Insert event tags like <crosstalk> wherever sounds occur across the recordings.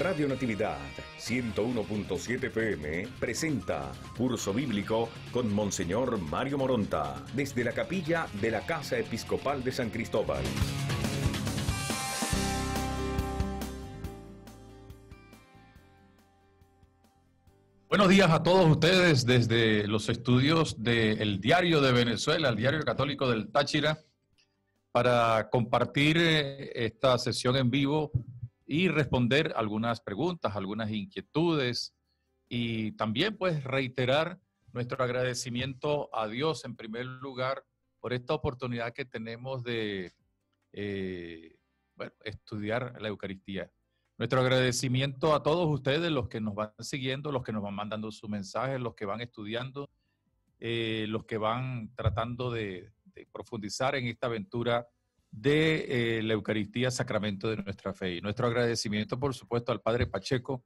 Radio Natividad 101.7 PM presenta Curso Bíblico con Monseñor Mario Moronta desde la capilla de la Casa Episcopal de San Cristóbal. Buenos días a todos ustedes desde los estudios del Diario de Venezuela, el Diario Católico del Táchira, para compartir eh, esta sesión en vivo y responder algunas preguntas, algunas inquietudes y también pues reiterar nuestro agradecimiento a Dios en primer lugar por esta oportunidad que tenemos de eh, estudiar la Eucaristía. Nuestro agradecimiento a todos ustedes, los que nos van siguiendo, los que nos van mandando sus mensajes, los que van estudiando, eh, los que van tratando de, profundizar en esta aventura de eh, la Eucaristía, sacramento de nuestra fe. Y nuestro agradecimiento, por supuesto, al Padre Pacheco,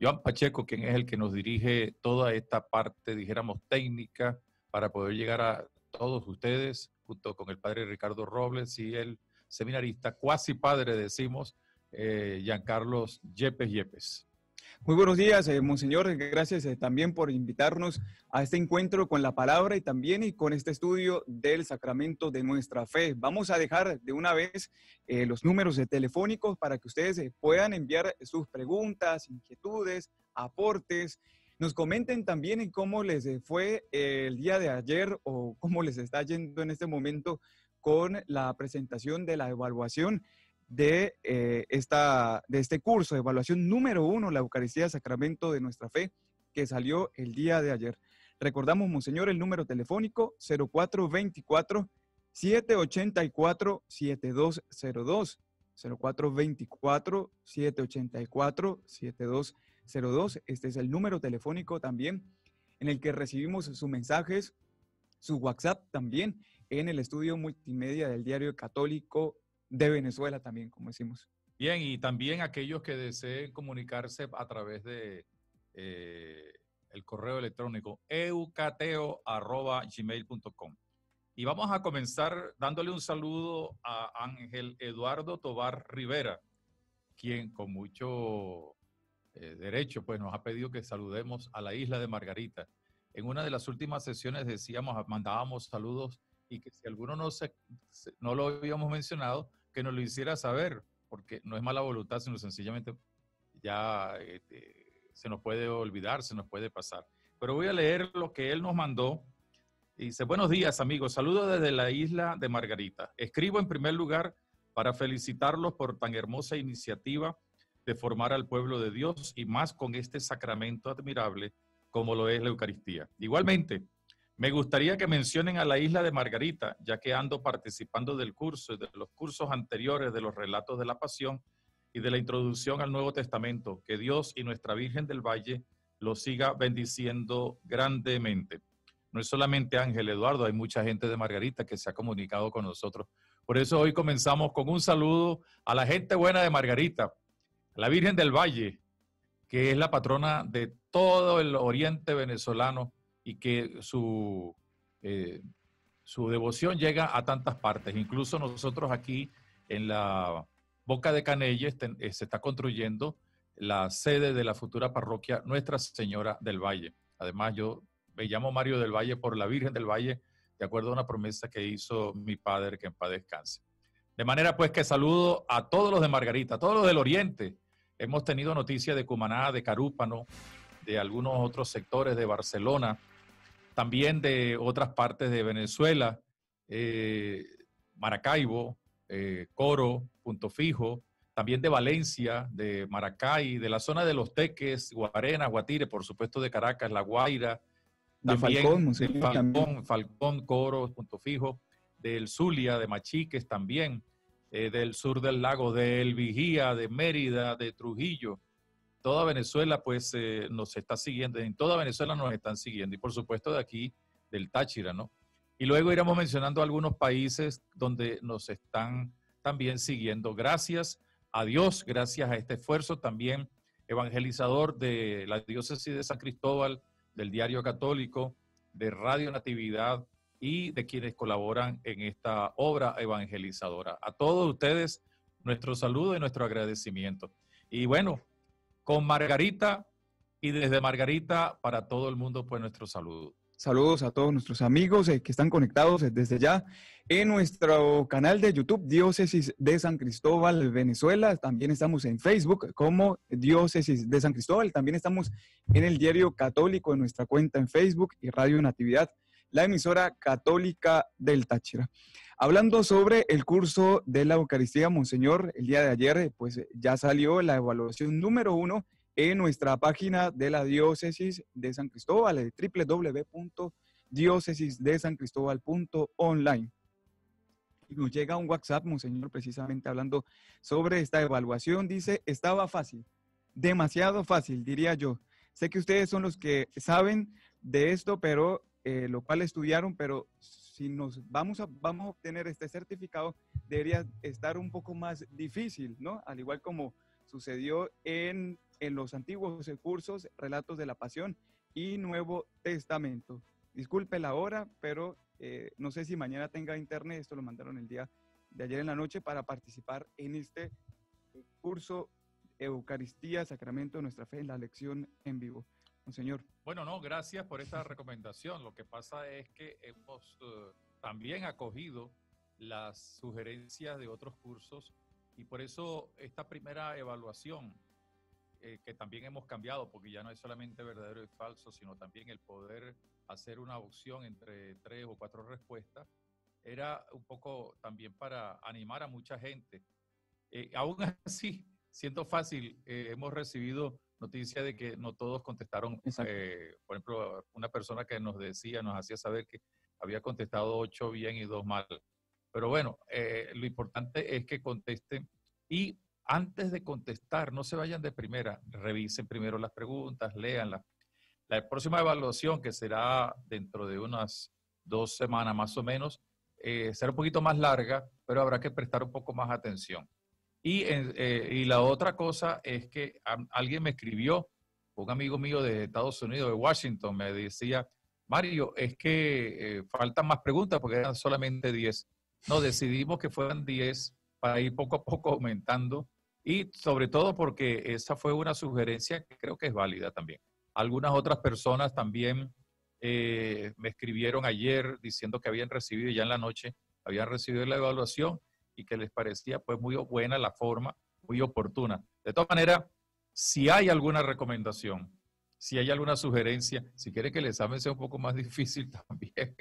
Joan Pacheco, quien es el que nos dirige toda esta parte, dijéramos, técnica para poder llegar a todos ustedes, junto con el Padre Ricardo Robles y el seminarista, cuasi padre, decimos, eh, Giancarlos Yepes Yepes. Muy buenos días, eh, Monseñor. Gracias eh, también por invitarnos a este encuentro con la palabra y también y con este estudio del sacramento de nuestra fe. Vamos a dejar de una vez eh, los números telefónicos para que ustedes puedan enviar sus preguntas, inquietudes, aportes. Nos comenten también cómo les fue el día de ayer o cómo les está yendo en este momento con la presentación de la evaluación de, eh, esta, de este curso de evaluación número uno, la Eucaristía Sacramento de nuestra Fe, que salió el día de ayer. Recordamos, Monseñor, el número telefónico 0424 784 7202. 0424 784 7202. Este es el número telefónico también en el que recibimos sus mensajes, su WhatsApp también en el estudio multimedia del diario católico de Venezuela también, como decimos. Bien, y también aquellos que deseen comunicarse a través de eh, el correo electrónico eucateo.gmail.com. Y vamos a comenzar dándole un saludo a Ángel Eduardo Tobar Rivera, quien con mucho eh, derecho pues nos ha pedido que saludemos a la isla de Margarita. En una de las últimas sesiones decíamos, mandábamos saludos y que si alguno no, se, no lo habíamos mencionado, que nos lo hiciera saber, porque no es mala voluntad, sino sencillamente ya este, se nos puede olvidar, se nos puede pasar. Pero voy a leer lo que él nos mandó. Dice, buenos días amigos, saludos desde la isla de Margarita. Escribo en primer lugar para felicitarlos por tan hermosa iniciativa de formar al pueblo de Dios y más con este sacramento admirable como lo es la Eucaristía. Igualmente, me gustaría que mencionen a la isla de Margarita, ya que ando participando del curso y de los cursos anteriores de los relatos de la pasión y de la introducción al Nuevo Testamento. Que Dios y nuestra Virgen del Valle lo siga bendiciendo grandemente. No es solamente Ángel Eduardo, hay mucha gente de Margarita que se ha comunicado con nosotros. Por eso hoy comenzamos con un saludo a la gente buena de Margarita, la Virgen del Valle, que es la patrona de todo el oriente venezolano y que su, eh, su devoción llega a tantas partes. Incluso nosotros aquí en la Boca de Canelle eh, se está construyendo la sede de la futura parroquia Nuestra Señora del Valle. Además, yo me llamo Mario del Valle por la Virgen del Valle, de acuerdo a una promesa que hizo mi padre, que en paz descanse. De manera pues que saludo a todos los de Margarita, a todos los del Oriente. Hemos tenido noticias de Cumaná, de Carúpano, de algunos otros sectores de Barcelona, también de otras partes de Venezuela, eh, Maracaibo, eh, Coro, Punto Fijo, también de Valencia, de Maracay, de la zona de Los Teques, Guarena, Guatire, por supuesto de Caracas, La Guaira, también de Falcón, Falcón, Coro, Punto Fijo, del Zulia, de Machiques también, eh, del sur del lago, de El Vigía, de Mérida, de Trujillo, toda Venezuela pues eh, nos está siguiendo, en toda Venezuela nos están siguiendo y por supuesto de aquí del Táchira, ¿no? Y luego iremos mencionando algunos países donde nos están también siguiendo. Gracias a Dios, gracias a este esfuerzo también evangelizador de la diócesis de San Cristóbal, del Diario Católico, de Radio Natividad y de quienes colaboran en esta obra evangelizadora. A todos ustedes, nuestro saludo y nuestro agradecimiento. Y bueno, con Margarita y desde Margarita para todo el mundo, pues nuestro saludo. Saludos a todos nuestros amigos eh, que están conectados desde ya en nuestro canal de YouTube, Diócesis de San Cristóbal, Venezuela. También estamos en Facebook como Diócesis de San Cristóbal. También estamos en el Diario Católico, en nuestra cuenta en Facebook y Radio Natividad, la emisora católica del Táchira. Hablando sobre el curso de la Eucaristía, Monseñor, el día de ayer, pues ya salió la evaluación número uno en nuestra página de la diócesis de San Cristóbal, www.diócesisdesancristóbal.online. Y nos llega un WhatsApp, Monseñor, precisamente hablando sobre esta evaluación. Dice, estaba fácil, demasiado fácil, diría yo. Sé que ustedes son los que saben de esto, pero eh, lo cual estudiaron, pero si nos vamos a, vamos a obtener este certificado, debería estar un poco más difícil, ¿no? Al igual como sucedió en, en los antiguos cursos, Relatos de la Pasión y Nuevo Testamento. Disculpe la hora, pero eh, no sé si mañana tenga internet, esto lo mandaron el día de ayer en la noche para participar en este curso Eucaristía, Sacramento de nuestra Fe, en la lección en vivo. Monseñor. Bueno, no, gracias por esta recomendación. Lo que pasa es que hemos eh, también acogido las sugerencias de otros cursos y por eso esta primera evaluación, eh, que también hemos cambiado, porque ya no es solamente verdadero y falso, sino también el poder hacer una opción entre tres o cuatro respuestas, era un poco también para animar a mucha gente. Eh, aún <laughs> así, siendo fácil, eh, hemos recibido noticia de que no todos contestaron. por ejemplo, una persona que nos decía, nos hacía saber que había contestado ocho bien y dos mal. Pero bueno, eh, lo importante es que contesten y antes de contestar, no se vayan de primera, revisen primero las preguntas, léanlas. La próxima evaluación, que será dentro de unas dos semanas más o menos, eh, será un poquito más larga, pero habrá que prestar un poco más atención. Y, eh, y la otra cosa es que alguien me escribió, un amigo mío de Estados Unidos, de Washington, me decía, Mario, es que faltan más preguntas porque eran solamente 10. No, decidimos que fueran 10 para ir poco a poco aumentando y sobre todo porque esa fue una sugerencia que creo que es válida también. Algunas otras personas también eh, me escribieron ayer diciendo que habían recibido ya en la noche, habían recibido la evaluación y que les parecía pues muy buena la forma, muy oportuna. De todas maneras, si hay alguna recomendación, si hay alguna sugerencia, si quiere que el examen sea un poco más <laughs> difícil también,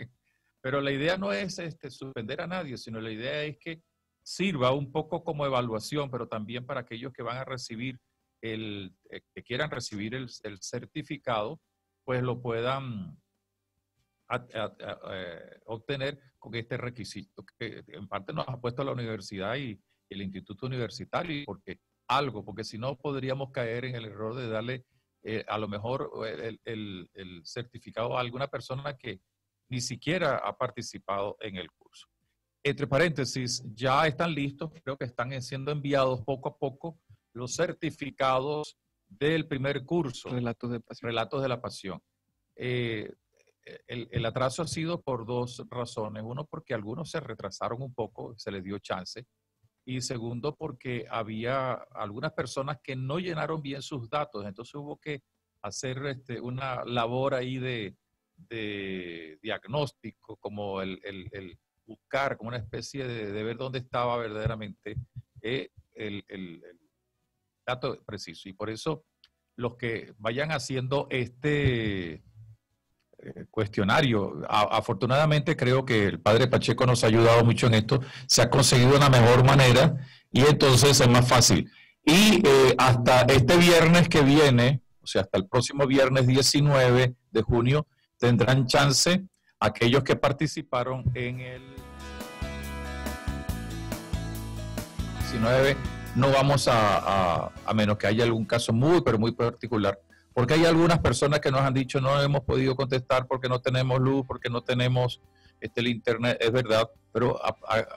pero la idea no es este, suspender a nadie, sino la idea es que sirva un poco como evaluación, pero también para aquellos que van a recibir el, eh, que quieran recibir el, certificado, pues lo puedan eh, obtener con este requisito que en parte nos ha puesto la universidad y el instituto universitario, porque algo, porque si no podríamos caer en el error de darle eh, a lo mejor el, el certificado a alguna persona que ni siquiera ha participado en el curso. Entre paréntesis, ya están listos, creo que están siendo enviados poco a poco los certificados del primer curso. Relatos de pasión. Relatos de la pasión. Eh, el, atraso ha sido por dos razones. Uno, porque algunos se retrasaron un poco, se les dio chance. Y segundo, porque había algunas personas que no llenaron bien sus datos. Entonces hubo que hacer este, una labor ahí de, diagnóstico, como el, buscar, como una especie de, ver dónde estaba verdaderamente eh, el, dato preciso. Y por eso los que vayan haciendo este cuestionario, afortunadamente creo que el padre Pacheco nos ha ayudado mucho en esto, se ha conseguido una mejor manera y entonces es más fácil. Y eh, hasta este viernes que viene, o sea, hasta el próximo viernes 19 de junio, tendrán chance aquellos que participaron en el 19. No vamos a, a, menos que haya algún caso muy, pero muy particular, porque hay algunas personas que nos han dicho no hemos podido contestar porque no tenemos luz, porque no tenemos este, el internet, es verdad, pero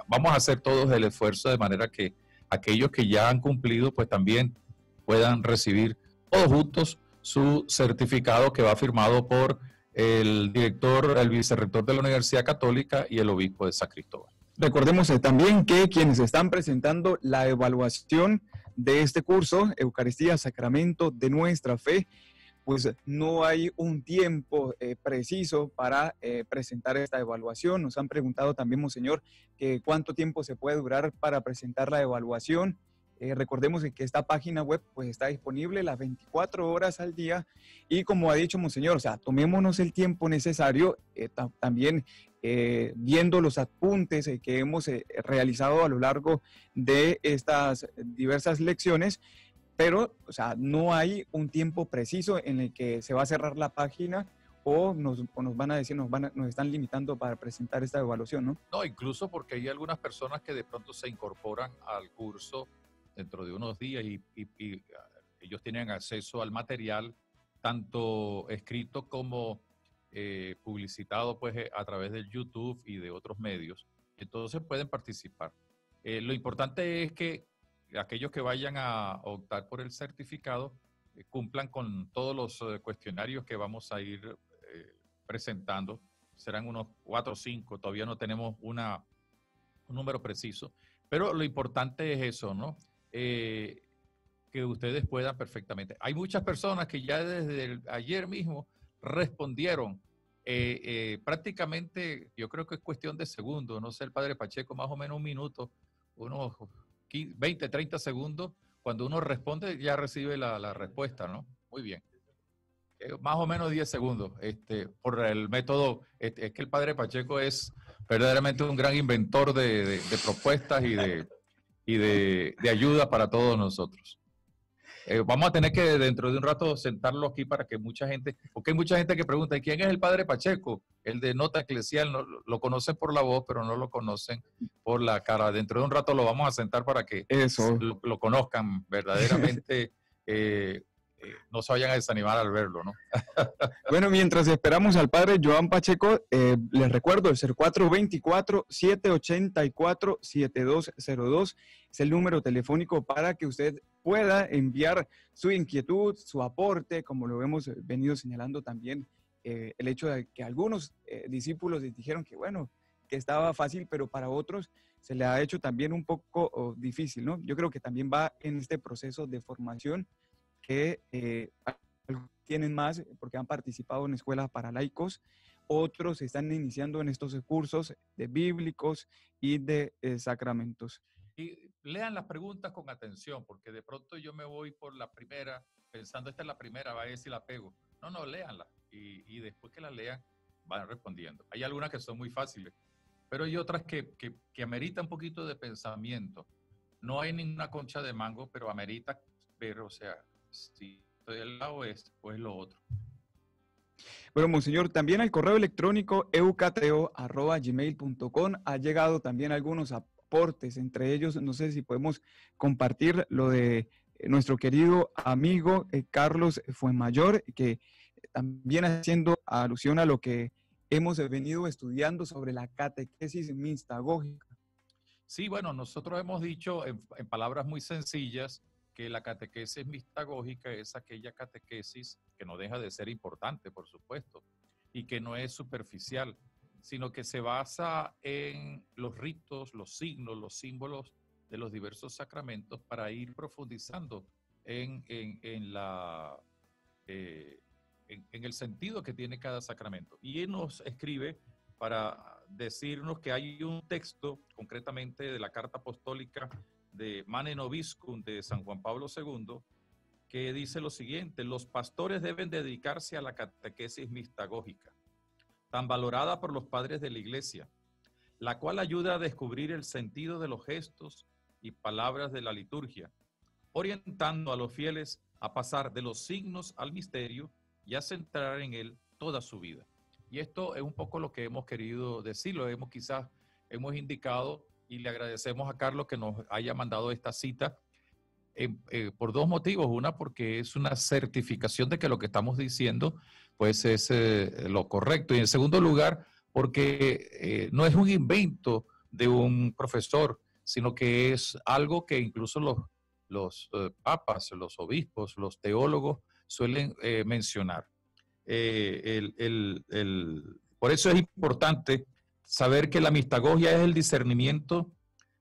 vamos a hacer todos el esfuerzo de manera que aquellos que ya han cumplido, pues también puedan recibir todos juntos su certificado que va firmado por el director, el vicerrector de la Universidad Católica y el obispo de San Cristóbal. Recordemos eh, también que quienes están presentando la evaluación de este curso, Eucaristía, Sacramento de nuestra fe, pues no hay un tiempo eh, preciso para eh, presentar esta evaluación. Nos han preguntado también, Monseñor, que cuánto tiempo se puede durar para presentar la evaluación. Eh, recordemos que esta página web pues está disponible las 24 horas al día y como ha dicho Monseñor, tomémonos el tiempo necesario también viendo los apuntes que hemos realizado a lo largo de estas diversas lecciones pero, o sea, no hay un tiempo preciso en el que se va a cerrar la página o nos, nos van a decir, nos, están limitando para presentar esta evaluación, ¿no? No, incluso porque hay algunas personas que de pronto se incorporan al curso dentro de unos días y, ah, ellos tienen acceso al material tanto escrito como eh, publicitado pues eh, a través del YouTube y de otros medios. Entonces pueden participar. Eh, lo importante es que aquellos que vayan a optar por el certificado eh, cumplan con todos los eh, cuestionarios que vamos a ir eh, presentando. Serán unos cuatro o cinco, todavía no tenemos un número preciso, pero lo importante es eso, ¿no? que ustedes puedan perfectamente. Hay muchas personas que ya desde ayer mismo respondieron. prácticamente, yo creo que es cuestión de segundos, no sé, el padre Pacheco, más o menos un minuto, unos 20, 30 segundos, cuando uno responde ya recibe la, respuesta, ¿no? Muy bien. Eh, más o menos 10 segundos. Este, por el método, este, es que el padre Pacheco es verdaderamente un gran inventor de, propuestas y, de, y de, ayuda para todos nosotros. Eh, vamos a tener que dentro de un rato sentarlo aquí para que mucha gente, porque hay mucha gente que pregunta, ¿quién es el padre Pacheco? El de nota eclesial, no, lo conocen por la voz, pero no lo conocen por la cara. Dentro de un rato lo vamos a sentar para que Eso. Lo, conozcan verdaderamente. <laughs> Eh, eh, no se vayan a desanimar al verlo, ¿no? <laughs> bueno, mientras esperamos al padre Joan Pacheco, les recuerdo el 0424-784-7202 es el número telefónico para que usted pueda enviar su inquietud, su aporte, como lo hemos venido señalando también, eh, el hecho de que algunos eh, discípulos dijeron que, bueno, que estaba fácil, pero para otros se le ha hecho también un poco oh, difícil, ¿no? Yo creo que también va en este proceso de formación que eh, tienen más porque han participado en escuelas para laicos, otros están iniciando en estos cursos de bíblicos y de sacramentos. Y lean las preguntas con atención, porque de pronto yo me voy por la primera, pensando esta es la primera, va a ver si la pego. No, no, léanla. Y, y después que la lean, van respondiendo. Hay algunas que son muy fáciles, pero hay otras que, que, que ameritan un poquito de pensamiento. No hay ninguna concha de mango, pero amerita pero o sea, si estoy del lado este, pues lo otro. Bueno, Monseñor, también al correo electrónico eucateo.gmail.com ha llegado también algunos entre ellos, no sé si podemos compartir lo de nuestro querido amigo eh, Carlos Fuenmayor, que también haciendo alusión a lo que hemos venido estudiando sobre la catequesis mistagógica. Sí, bueno, nosotros hemos dicho en, en palabras muy sencillas que la catequesis mistagógica es aquella catequesis que no deja de ser importante, por supuesto, y que no es superficial, sino que se basa en los ritos, los signos, los símbolos de los diversos sacramentos para ir profundizando en, eh, en, el sentido que tiene cada sacramento. Y él nos escribe para decirnos que hay un texto, concretamente de la carta apostólica de Mane Noviscum de San Juan Pablo II, que dice lo siguiente, los pastores deben dedicarse a la catequesis mistagógica tan valorada por los padres de la Iglesia, la cual ayuda a descubrir el sentido de los gestos y palabras de la liturgia, orientando a los fieles a pasar de los signos al misterio y a centrar en él toda su vida. Y esto es un poco lo que hemos querido decir, lo hemos quizás, hemos indicado y le agradecemos a Carlos que nos haya mandado esta cita eh, por dos motivos. Una, porque es una certificación de que lo que estamos diciendo pues es eh, lo correcto. Y en segundo lugar, porque eh, no es un invento de un profesor, sino que es algo que incluso los, los papas, los obispos, los teólogos suelen mencionar. por eso es importante saber que la mistagogia es el discernimiento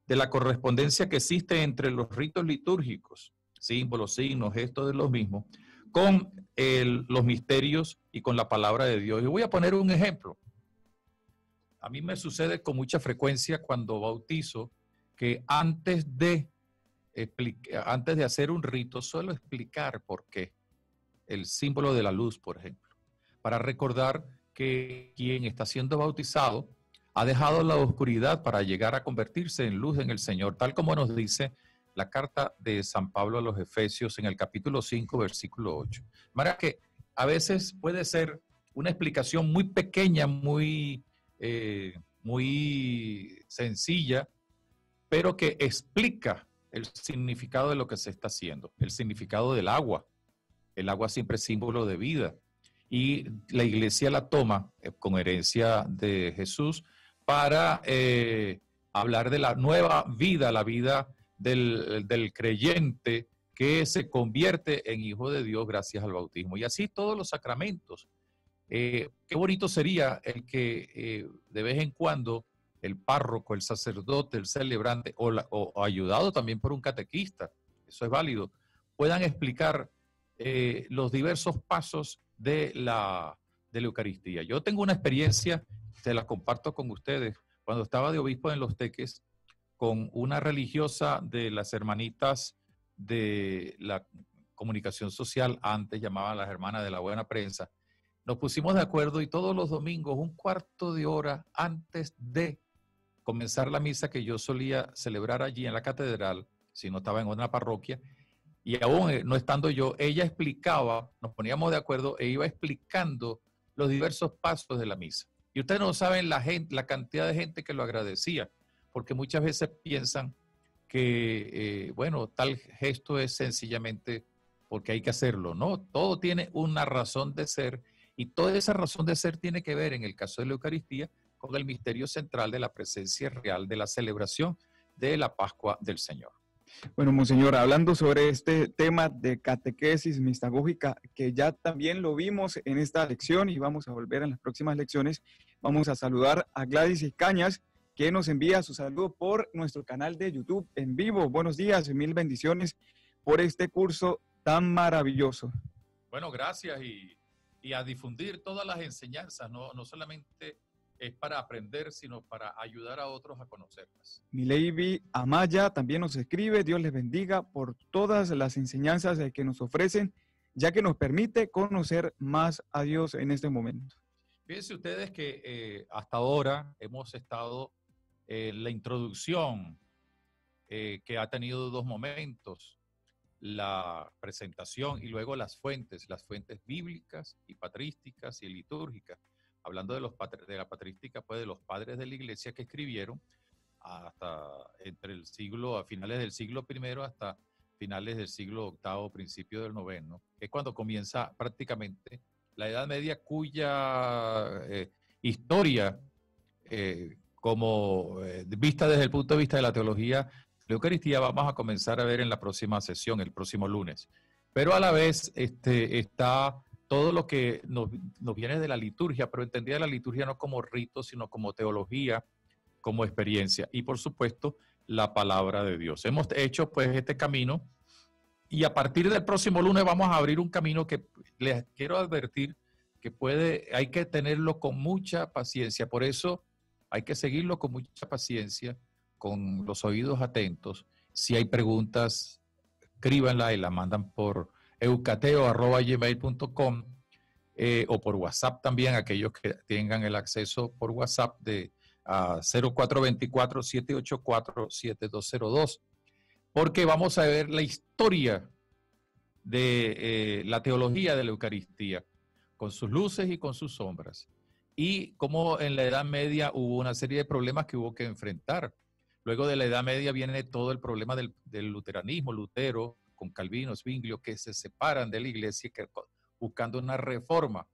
de la correspondencia que existe entre los ritos litúrgicos, símbolos, signos, gestos de los mismos, con los misterios y con la palabra de Dios. Y voy a poner un ejemplo. A mí me sucede con mucha frecuencia cuando bautizo que antes de, antes de hacer un rito suelo explicar por qué. El símbolo de la luz, por ejemplo, para recordar que quien está siendo bautizado ha dejado la oscuridad para llegar a convertirse en luz en el Señor, tal como nos dice la carta de San Pablo a los Efesios en el capítulo 5, versículo 8. De manera que a veces puede ser una explicación muy pequeña, muy, eh, muy sencilla, pero que explica el significado de lo que se está haciendo, el significado del agua. El agua siempre es símbolo de vida. Y la iglesia la toma eh, con herencia de Jesús para eh, hablar de la nueva vida, la vida del, creyente que se convierte en hijo de Dios gracias al bautismo. Y así todos los sacramentos. Eh, qué bonito sería el que eh, de vez en cuando el párroco, el sacerdote, el celebrante, o, ayudado también por un catequista, eso es válido, puedan explicar los diversos pasos de la, de la Eucaristía. Yo tengo una experiencia se las comparto con ustedes. Cuando estaba de obispo en Los Teques, con una religiosa de las hermanitas de la comunicación social, antes llamaban las hermanas de la buena prensa, nos pusimos de acuerdo y todos los domingos, un cuarto de hora antes de comenzar la misa que yo solía celebrar allí en la catedral, si no estaba en una parroquia, y aún eh, no estando yo, ella explicaba, nos poníamos de acuerdo e iba explicando los diversos pasos de la misa. Y ustedes no saben la, gente, la cantidad de gente que lo agradecía, porque muchas veces piensan que, eh, bueno, tal gesto es sencillamente porque hay que hacerlo. No, todo tiene una razón de ser y toda esa razón de ser tiene que ver, en el caso de la Eucaristía, con el misterio central de la presencia real de la celebración de la Pascua del Señor. Bueno, Monseñor, hablando sobre este tema de catequesis mistagógica, que ya también lo vimos en esta lección y vamos a volver en las próximas lecciones, vamos a saludar a Gladys Cañas, que nos envía su saludo por nuestro canal de YouTube en vivo. Buenos días y mil bendiciones por este curso tan maravilloso. Bueno, gracias y, a difundir todas las enseñanzas, no, no solamente es para aprender, sino para ayudar a otros a conocerlas. Mileivi Amaya también nos escribe, Dios les bendiga por todas las enseñanzas que nos ofrecen, ya que nos permite conocer más a Dios en este momento. Fíjense ustedes que eh, hasta ahora hemos estado en la introducción eh, que ha tenido dos momentos, la presentación y luego las fuentes, las fuentes bíblicas y patrísticas y litúrgicas. Hablando de, los, de la patrística, pues de los padres de la iglesia que escribieron hasta entre el siglo, a finales del siglo I hasta finales del siglo VIII, principio del noveno, es cuando comienza prácticamente la Edad Media, cuya eh, historia, eh, como eh, vista desde el punto de vista de la teología, la Eucaristía vamos a comenzar a ver en la próxima sesión, el próximo lunes. Pero a la vez este, está todo lo que nos, viene de la liturgia, pero entendía la liturgia no como rito, sino como teología, como experiencia y por supuesto la palabra de Dios. Hemos hecho pues este camino y a partir del próximo lunes vamos a abrir un camino que les quiero advertir que puede, hay que tenerlo con mucha paciencia, por eso hay que seguirlo con mucha paciencia, con los oídos atentos. Si hay preguntas, escríbanla y la mandan por eucateo.gmail.com eh, o por WhatsApp también, aquellos que tengan el acceso por WhatsApp de a 0424-784-7202, porque vamos a ver la historia de eh, la teología de la Eucaristía, con sus luces y con sus sombras, y cómo en la Edad Media hubo una serie de problemas que hubo que enfrentar. Luego de la Edad Media viene todo el problema del, luteranismo, Lutero, con Calvino, Zwinglio, que se separan de la iglesia buscando una reforma.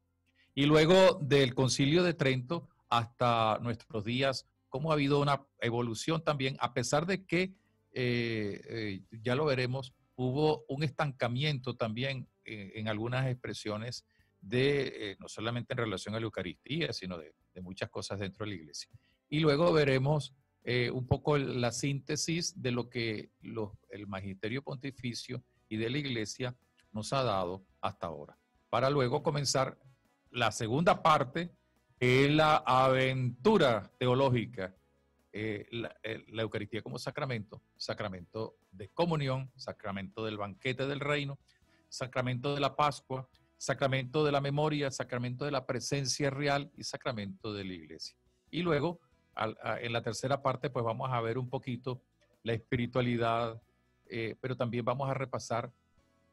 Y luego del concilio de Trento hasta nuestros días, cómo ha habido una evolución también, a pesar de que, eh, eh, ya lo veremos, hubo un estancamiento también eh, en algunas expresiones de, no solamente en relación a la Eucaristía, sino de, de muchas cosas dentro de la iglesia. Y luego veremos eh, un poco la síntesis de lo que el Magisterio Pontificio y de la Iglesia nos ha dado hasta ahora, para luego comenzar la segunda parte, que es la aventura teológica, eh, la, la Eucaristía como sacramento, sacramento de comunión, sacramento del banquete del reino, sacramento de la Pascua, sacramento de la memoria, sacramento de la presencia real y sacramento de la iglesia. Y luego en la tercera parte, pues vamos a ver un poquito la espiritualidad, eh, pero también vamos a repasar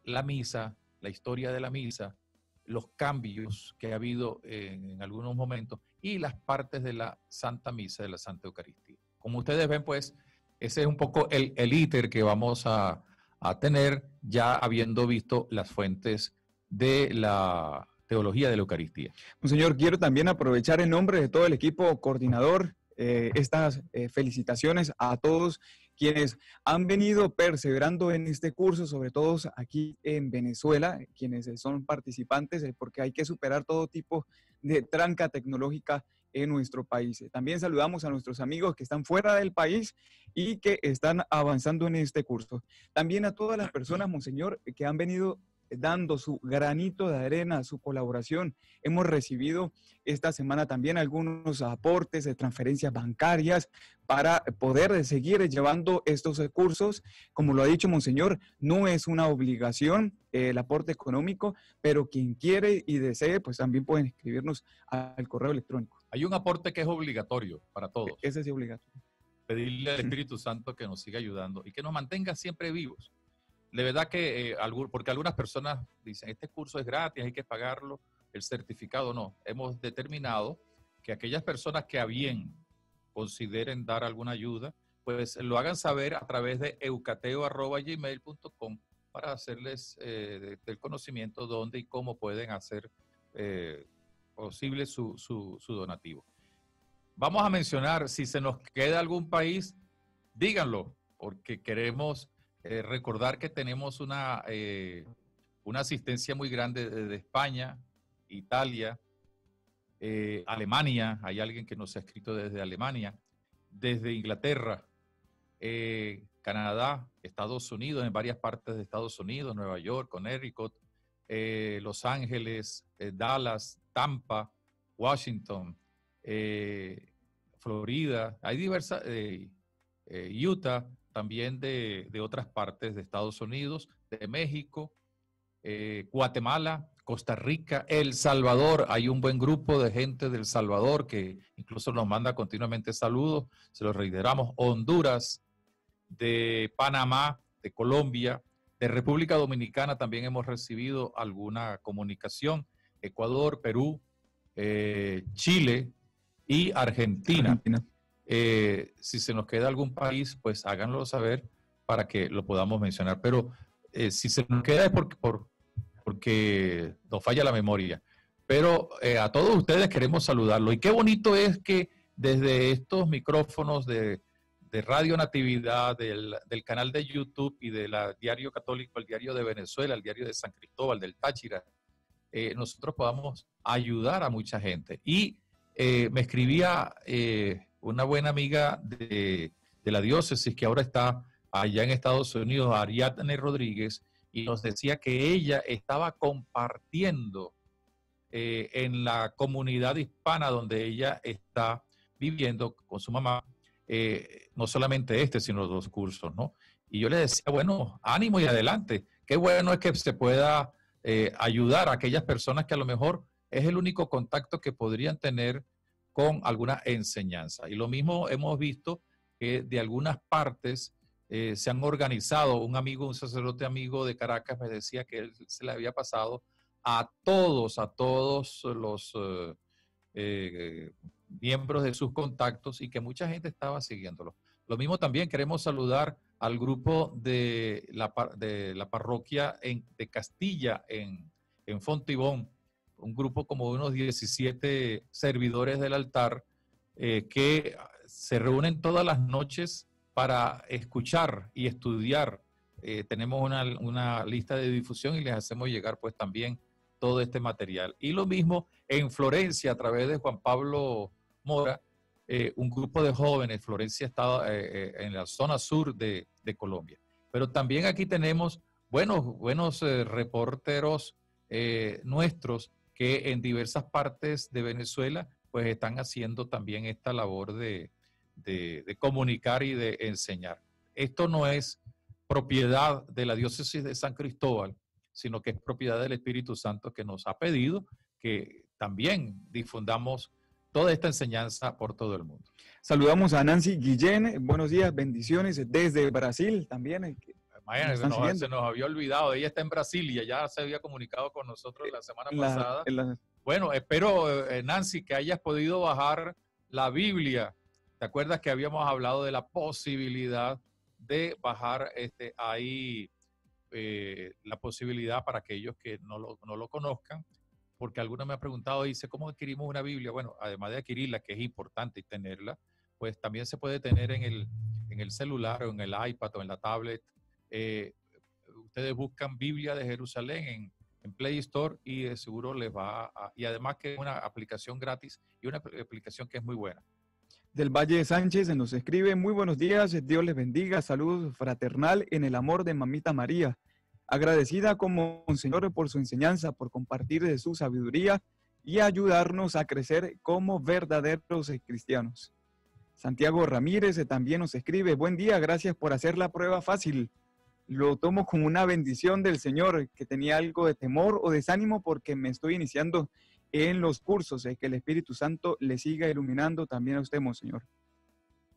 la misa, la historia de la misa, los cambios que ha habido en, algunos momentos y las partes de la Santa Misa, de la Santa Eucaristía. Como ustedes ven, pues, ese es un poco el, el íter que vamos a, a tener ya habiendo visto las fuentes de la teología de la Eucaristía. Señor, quiero también aprovechar en nombre de todo el equipo coordinador eh, estas eh, felicitaciones a todos quienes han venido perseverando en este curso, sobre todo aquí en Venezuela, quienes son participantes, porque hay que superar todo tipo de tranca tecnológica en nuestro país. También saludamos a nuestros amigos que están fuera del país y que están avanzando en este curso. También a todas las personas, Monseñor, que han venido dando su granito de arena, su colaboración. Hemos recibido esta semana también algunos aportes de transferencias bancarias para poder seguir llevando estos recursos. Como lo ha dicho Monseñor, no es una obligación el aporte económico, pero quien quiere y desee, pues también pueden escribirnos al correo electrónico. Hay un aporte que es obligatorio para todos. Ese es obligatorio. Pedirle al Espíritu Santo que nos siga ayudando y que nos mantenga siempre vivos de verdad que, eh, porque algunas personas dicen, este curso es gratis, hay que pagarlo, el certificado no. Hemos determinado que aquellas personas que a bien consideren dar alguna ayuda, pues lo hagan saber a través de eucateo.gmail.com para hacerles eh, del conocimiento dónde y cómo pueden hacer eh, posible su, su donativo. Vamos a mencionar, si se nos queda algún país, díganlo, porque queremos eh, recordar que tenemos una, eh, una asistencia muy grande desde España, Italia, eh, Alemania, hay alguien que nos ha escrito desde Alemania, desde Inglaterra, Canadá, Estados Unidos, en varias partes de Estados Unidos, Nueva York, Connecticut, Los Ángeles, Dallas, Tampa, Washington, Florida, hay diversas, Utah, también de, otras partes de Estados Unidos, de México, eh, Guatemala, Costa Rica, El Salvador. Hay un buen grupo de gente del Salvador que incluso nos manda continuamente saludos, se los reiteramos. Honduras, de Panamá, de Colombia, de República Dominicana también hemos recibido alguna comunicación. Ecuador, Perú, eh, Chile y Argentina. Eh, si se nos queda algún país, pues háganlo saber para que lo podamos mencionar. Pero eh, si se nos queda es porque, por, porque nos falla la memoria. Pero eh, a todos ustedes queremos saludarlo. Y qué bonito es que desde estos micrófonos de, Radio Natividad, del, canal de YouTube y del Diario Católico, el Diario de Venezuela, el Diario de San Cristóbal, del Táchira, nosotros podamos ayudar a mucha gente. Y me escribía una buena amiga de, la diócesis que ahora está allá en Estados Unidos, Ariadne Rodríguez, y nos decía que ella estaba compartiendo eh, en la comunidad hispana donde ella está viviendo con su mamá, eh, no solamente este, sino los dos cursos, ¿no? Y yo le decía, bueno, ánimo y adelante. Qué bueno es que se pueda eh, ayudar a aquellas personas que a lo mejor es el único contacto que podrían tener con alguna enseñanza. Y lo mismo hemos visto que de algunas partes eh, se han organizado. Un amigo, un sacerdote amigo de Caracas me decía que él se le había pasado a todos, a todos los eh, eh, miembros de sus contactos y que mucha gente estaba siguiéndolo. Lo mismo también queremos saludar al grupo de la, de la parroquia en, de Castilla en, en Fontibón, un grupo como de unos 17 servidores del altar eh, que se reúnen todas las noches para escuchar y estudiar. Eh, tenemos una, lista de difusión y les hacemos llegar pues también todo este material. Y lo mismo en Florencia a través de Juan Pablo Mora, eh, un grupo de jóvenes, Florencia está en la zona sur de, Colombia. Pero también aquí tenemos buenos, buenos reporteros nuestros que en diversas partes de Venezuela pues están haciendo también esta labor de, de, comunicar y de enseñar. Esto no es propiedad de la diócesis de San Cristóbal, sino que es propiedad del Espíritu Santo que nos ha pedido que también difundamos toda esta enseñanza por todo el mundo. Saludamos a Nancy Guillén, buenos días, bendiciones desde Brasil también. Se, nos, había olvidado, ella está en Brasil y ya se había comunicado con nosotros la semana pasada. Bueno, espero, eh, Nancy, que hayas podido bajar la Biblia ¿Te acuerdas que habíamos hablado de la posibilidad de bajar este, ahí eh, la posibilidad para aquellos que no lo, no lo conozcan? Porque alguno me ha preguntado, dice, ¿cómo adquirimos una Biblia? Bueno, además de adquirirla, que es importante tenerla, pues también se puede tener en el, en el celular o en el iPad o en la tablet. Eh, ustedes buscan Biblia de Jerusalén en, Play Store y de seguro les va a, y además que es una aplicación gratis y una aplicación que es muy buena del Valle de Sánchez nos escribe, muy buenos días, Dios les bendiga, salud fraternal en el amor de Mamita María. Agradecida como Monseñor por su enseñanza, por compartir de su sabiduría y ayudarnos a crecer como verdaderos cristianos. Santiago Ramírez también nos escribe, buen día, gracias por hacer la prueba fácil. Lo tomo como una bendición del Señor, que tenía algo de temor o desánimo porque me estoy iniciando en los cursos, es que el Espíritu Santo le siga iluminando también a usted, Monseñor.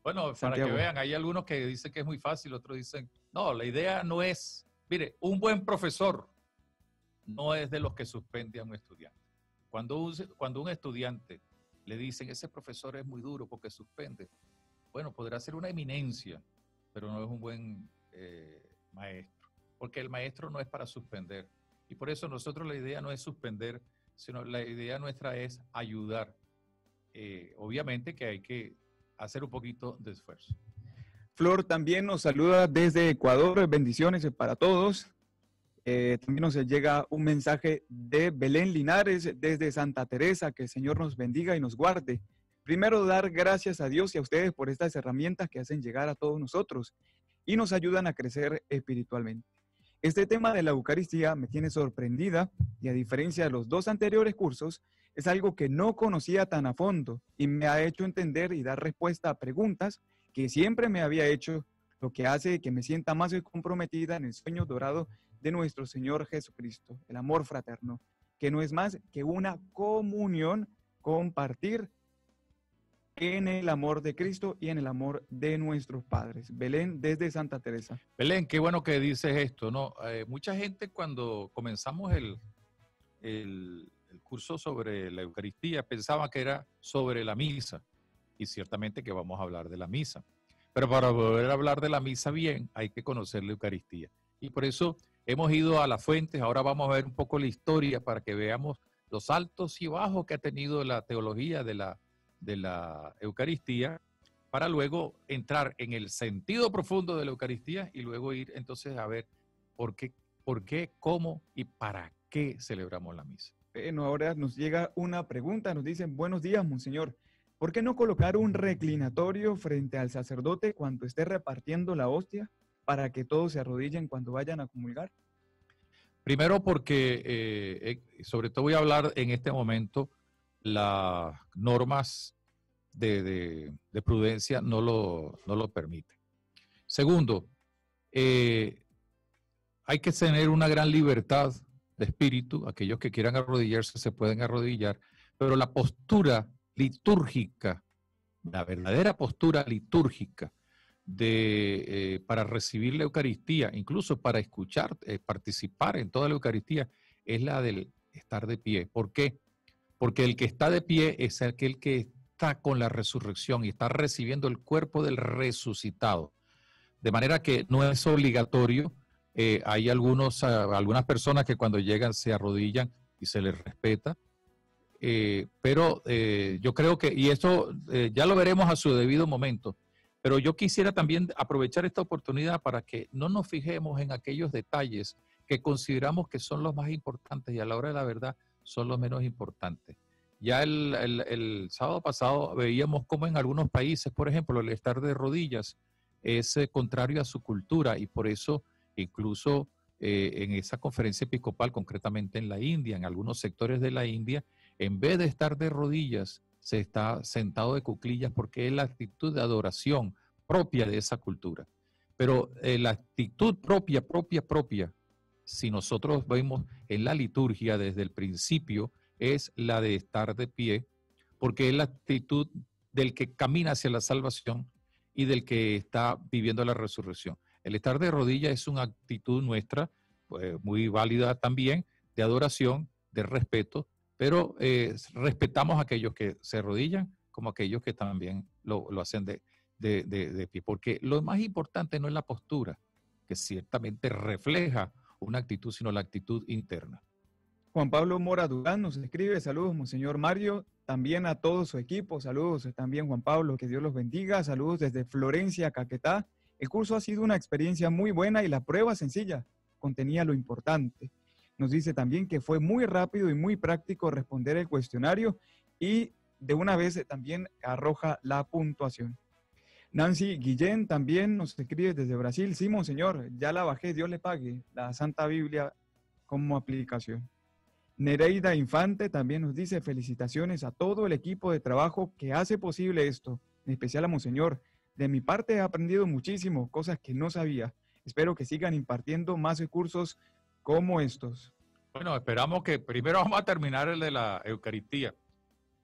Bueno, para que vean, hay algunos que dicen que es muy fácil, otros dicen, no, la idea no es, mire, un buen profesor no es de los que suspende a un estudiante. Cuando un, cuando un estudiante le dicen, ese profesor es muy duro porque suspende, bueno, podrá ser una eminencia, pero no es un buen eh, maestro, porque el maestro no es para suspender. Y por eso nosotros la idea no es suspender, sino la idea nuestra es ayudar. Eh, obviamente que hay que hacer un poquito de esfuerzo. Flor también nos saluda desde Ecuador, bendiciones para todos. Eh, también nos llega un mensaje de Belén Linares desde Santa Teresa, que el Señor nos bendiga y nos guarde. Primero, dar gracias a Dios y a ustedes por estas herramientas que hacen llegar a todos nosotros y nos ayudan a crecer espiritualmente. Este tema de la Eucaristía me tiene sorprendida y a diferencia de los dos anteriores cursos, es algo que no conocía tan a fondo y me ha hecho entender y dar respuesta a preguntas que siempre me había hecho, lo que hace que me sienta más comprometida en el sueño dorado de nuestro Señor Jesucristo, el amor fraterno, que no es más que una comunión, compartir en el amor de Cristo y en el amor de nuestros padres. Belén, desde Santa Teresa. Belén, qué bueno que dices esto, ¿no? Eh, mucha gente cuando comenzamos el, el, curso sobre la Eucaristía pensaba que era sobre la misa, y ciertamente que vamos a hablar de la misa. Pero para poder hablar de la misa bien, hay que conocer la Eucaristía. Y por eso hemos ido a las fuentes, ahora vamos a ver un poco la historia para que veamos los altos y bajos que ha tenido la teología de la de la Eucaristía para luego entrar en el sentido profundo de la Eucaristía y luego ir entonces a ver por qué, por qué, cómo y para qué celebramos la misa. Bueno, ahora nos llega una pregunta, nos dicen, buenos días, monseñor. ¿Por qué no colocar un reclinatorio frente al sacerdote cuando esté repartiendo la hostia para que todos se arrodillen cuando vayan a comulgar? Primero porque, eh, eh, sobre todo voy a hablar en este momento, las normas de, prudencia no lo, no lo permite. Segundo, eh, hay que tener una gran libertad de espíritu. Aquellos que quieran arrodillarse se pueden arrodillar, pero la postura litúrgica, la verdadera postura litúrgica de, eh, para recibir la Eucaristía, incluso para escuchar, eh, participar en toda la Eucaristía, es la del estar de pie. ¿Por qué? Porque el que está de pie es aquel que está con la resurrección y está recibiendo el cuerpo del resucitado. De manera que no es obligatorio. Eh, hay algunos, algunas personas que cuando llegan se arrodillan y se les respeta. Eh, pero eh, yo creo que, y esto ya lo veremos a su debido momento, pero yo quisiera también aprovechar esta oportunidad para que no nos fijemos en aquellos detalles que consideramos que son los más importantes y a la hora de la verdad son los menos importantes. Ya el, sábado pasado veíamos cómo en algunos países, por ejemplo, el estar de rodillas es eh, contrario a su cultura y por eso incluso eh, en esa conferencia episcopal, concretamente en la India, en algunos sectores de la India, en vez de estar de rodillas, se está sentado de cuclillas porque es la actitud de adoración propia de esa cultura. Pero eh, la actitud propia, propia, propia, si nosotros vemos en la liturgia desde el principio, es la de estar de pie, porque es la actitud del que camina hacia la salvación y del que está viviendo la resurrección. El estar de rodillas es una actitud nuestra, pues, muy válida también, de adoración, de respeto, pero eh, respetamos a aquellos que se arrodillan como aquellos que también lo, hacen de, de, pie, porque lo más importante no es la postura, que ciertamente refleja una actitud, sino la actitud interna. Juan Pablo Mora Durán nos escribe, saludos, Monseñor Mario, también a todo su equipo, saludos también Juan Pablo, que Dios los bendiga, saludos desde Florencia, Caquetá. El curso ha sido una experiencia muy buena y la prueba sencilla contenía lo importante. Nos dice también que fue muy rápido y muy práctico responder el cuestionario y de una vez también arroja la puntuación. Nancy Guillén también nos escribe desde Brasil. Sí, Monseñor, ya la bajé, Dios le pague la Santa Biblia como aplicación. Nereida Infante también nos dice felicitaciones a todo el equipo de trabajo que hace posible esto, en especial a Monseñor. De mi parte he aprendido muchísimo, cosas que no sabía. Espero que sigan impartiendo más recursos como estos. Bueno, esperamos que primero <laughs> vamos a terminar el de la Eucaristía,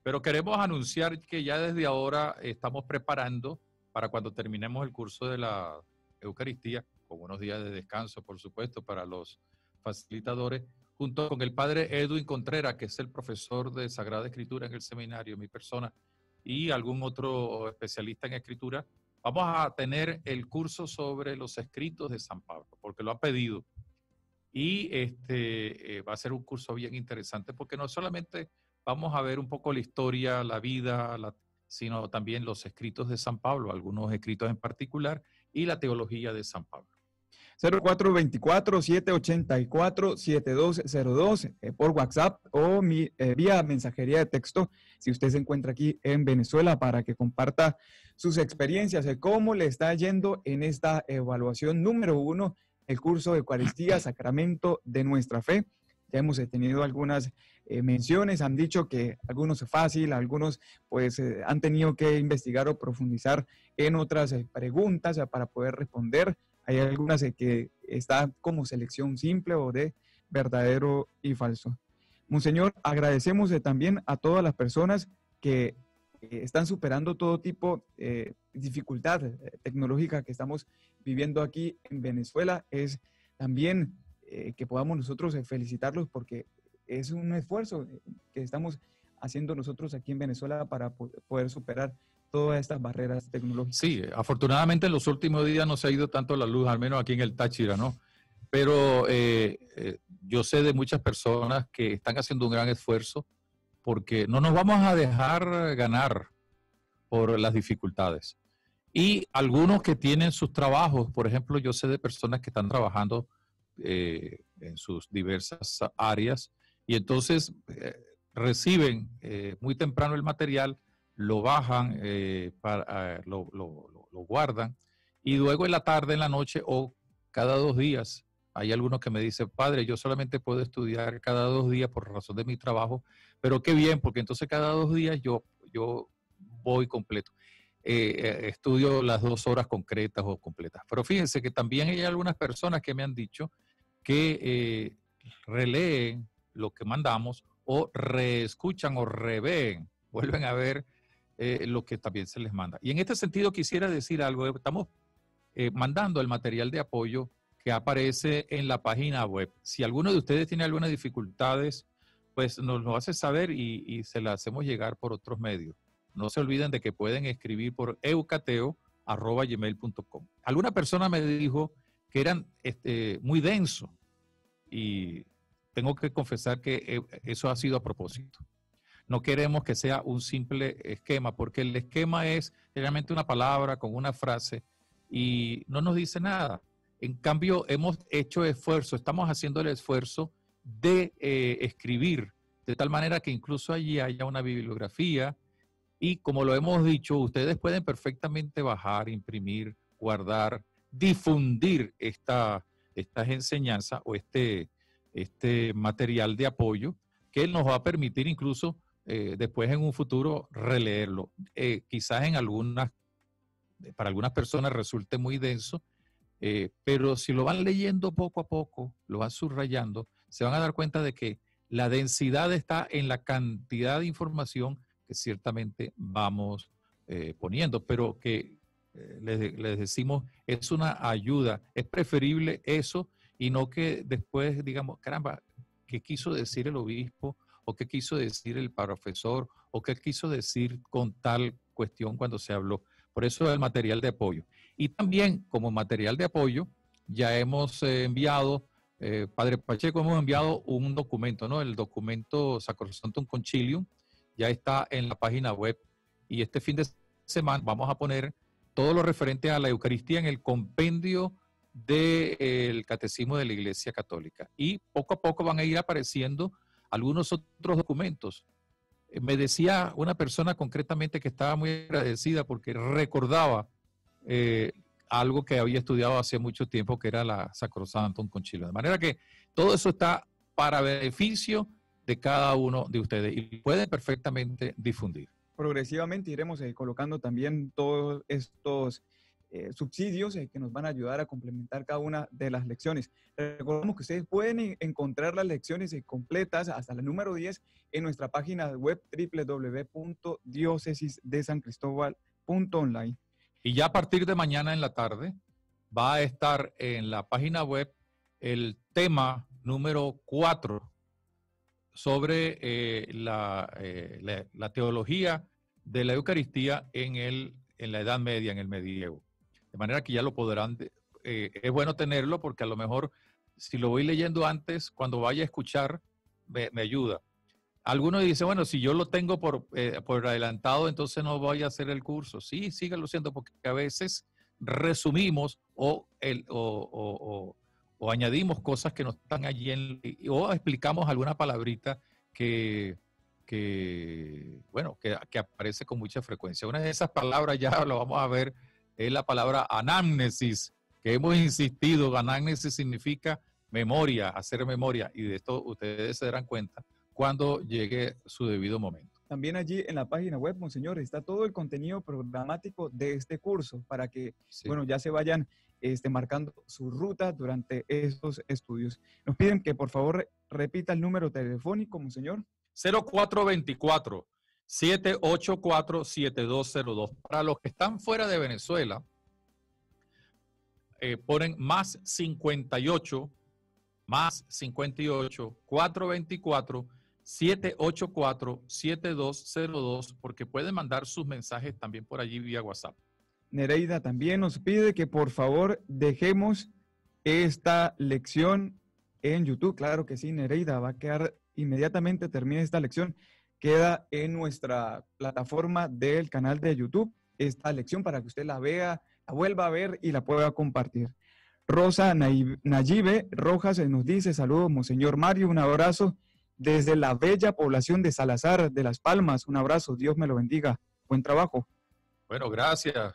pero queremos anunciar que ya desde ahora estamos preparando para cuando terminemos el curso de la Eucaristía, con unos días de descanso, por supuesto, para los facilitadores, junto con el padre Edwin Contreras, que es el profesor de Sagrada Escritura en el seminario, mi persona, y algún otro especialista en escritura, vamos a tener el curso sobre los escritos de San Pablo, porque lo ha pedido. Y este eh, va a ser un curso bien interesante, porque no solamente vamos a ver un poco la historia, la vida, sino también los escritos de San Pablo, algunos escritos en particular, y la teología de San Pablo. 0424-784-7202 eh, por WhatsApp o mi, eh, vía mensajería de texto si usted se encuentra aquí en Venezuela para que comparta sus experiencias de cómo le está yendo en esta evaluación número uno, el curso de Eucaristía, <clears throat> Sacramento de nuestra fe. Ya hemos tenido algunas eh, menciones, han dicho que algunos es fácil, algunos pues han tenido que investigar o profundizar en otras preguntas para poder responder hay algunas que está como selección simple o de verdadero y falso. Monseñor, agradecemos también a todas las personas que están superando todo tipo de dificultad eh, tecnológica que estamos viviendo aquí en Venezuela. Es también eh, que podamos nosotros eh, felicitarlos porque es un esfuerzo que estamos haciendo nosotros aquí en Venezuela para poder superar todas estas barreras tecnológicas. Sí, afortunadamente en los últimos días no se ha ido tanto la luz, al menos aquí en el Táchira, ¿no? Pero eh, eh, yo sé de muchas personas que están haciendo un gran esfuerzo porque no nos vamos a dejar ganar por las dificultades. Y algunos que tienen sus trabajos, por ejemplo, yo sé de personas que están trabajando eh, en sus diversas áreas y entonces reciben muy temprano el material lo bajan, eh, para, ah, lo, guardan y luego en la tarde, en la noche o cada dos días, hay algunos que me dicen, padre, yo solamente puedo estudiar cada dos días por razón de mi trabajo, pero qué bien, porque entonces cada dos días yo, yo voy completo. Eh, eh, estudio las dos horas concretas o completas. Pero fíjense que también hay algunas personas que me han dicho que releen lo que mandamos o reescuchan o reveen, <laughs> vuelven a ver eh, lo que también se les manda. Y en este sentido quisiera decir algo, estamos eh, mandando el material de apoyo que aparece en la página web. Si alguno de ustedes tiene algunas dificultades, pues nos lo hace saber y, se la hacemos llegar por otros medios. No se olviden de que pueden escribir por eucateo.gmail.com. Alguna persona me dijo que eran este, muy denso y tengo que confesar que eh, eso ha sido a propósito. No queremos que sea un simple esquema, porque el esquema es realmente una palabra con una frase y no nos dice nada. En cambio, hemos hecho esfuerzo, estamos haciendo el esfuerzo de eh, escribir de tal manera que incluso allí haya una bibliografía y como lo hemos dicho, ustedes pueden perfectamente bajar, imprimir, guardar, difundir esta, estas enseñanzas o este, este material de apoyo que nos va a permitir incluso eh, después en un futuro releerlo. Eh, quizás en algunas, para algunas personas resulte muy denso, eh, pero si lo van leyendo poco a poco, lo van subrayando, se van a dar cuenta de que la densidad está en la cantidad de información ciertamente vamos poniendo, pero que les, les, decimos es una ayuda, es preferible eso y no que después digamos, caramba, ¿qué quiso decir el obispo? o qué quiso decir el profesor o qué quiso decir con tal cuestión cuando se habló. Por eso el material de apoyo. Y también como material de apoyo ya hemos eh, enviado, eh, Padre Pacheco, hemos enviado un documento, ¿no? El documento Sacrosantum Concilium ya está en la página web y este fin de semana vamos a poner todo lo referente a la Eucaristía en el compendio del Catecismo de la Iglesia Católica. Y poco a poco van a ir apareciendo algunos otros documentos. Eh, me decía una persona concretamente que estaba muy agradecida porque recordaba eh, algo que había estudiado hace mucho tiempo, que era la Sacrosantum Concilio. De manera que todo eso está para beneficio de cada uno de ustedes y pueden perfectamente difundir. Progresivamente iremos eh, colocando también todos estos eh, subsidios eh, que nos van a ayudar a complementar cada una de las lecciones. Recordemos que ustedes pueden encontrar las lecciones eh, completas hasta la número 10 en nuestra página web www.diocesisdesancristóbal.online. Y ya a partir de mañana en la tarde va a estar en la página web el tema número 4 sobre la, la, teología de la Eucaristía en, el, en la Edad Media, en el medievo. De manera que ya lo podrán, eh, es bueno tenerlo porque a lo mejor si lo voy leyendo antes, cuando vaya a escuchar, me, ayuda. Algunos dicen, bueno, si yo lo tengo por, eh, por adelantado, entonces no voy a hacer el curso. Sí, síganlo siendo porque a veces resumimos o, el, o, o, añadimos cosas que no están allí en, o explicamos alguna palabrita que, que bueno, que, que, aparece con mucha frecuencia. Una de esas palabras ya lo vamos a ver es la palabra anamnesis, que hemos insistido, anamnesis significa memoria, hacer memoria, y de esto ustedes se darán cuenta cuando llegue su debido momento. También allí en la página web, Monseñor, está todo el contenido programático de este curso para que, bueno, ya se vayan este, marcando su ruta durante estos estudios. Nos piden que por favor repita el número telefónico, Monseñor. 0424 784-7202. Para los que están fuera de Venezuela, eh, ponen más 58, más 58, 424, 784-7202, porque pueden mandar sus mensajes también por allí vía WhatsApp. Nereida también nos pide que por favor dejemos esta lección en YouTube. Claro que sí, Nereida, va a quedar inmediatamente, termina esta lección queda en nuestra plataforma del canal de YouTube esta lección para que usted la vea, la vuelva a ver y la pueda compartir. Rosa Nayibe Rojas nos dice, saludos, Monseñor Mario, un abrazo desde la bella población de Salazar de Las Palmas. Un abrazo, Dios me lo bendiga. Buen trabajo. Bueno, gracias.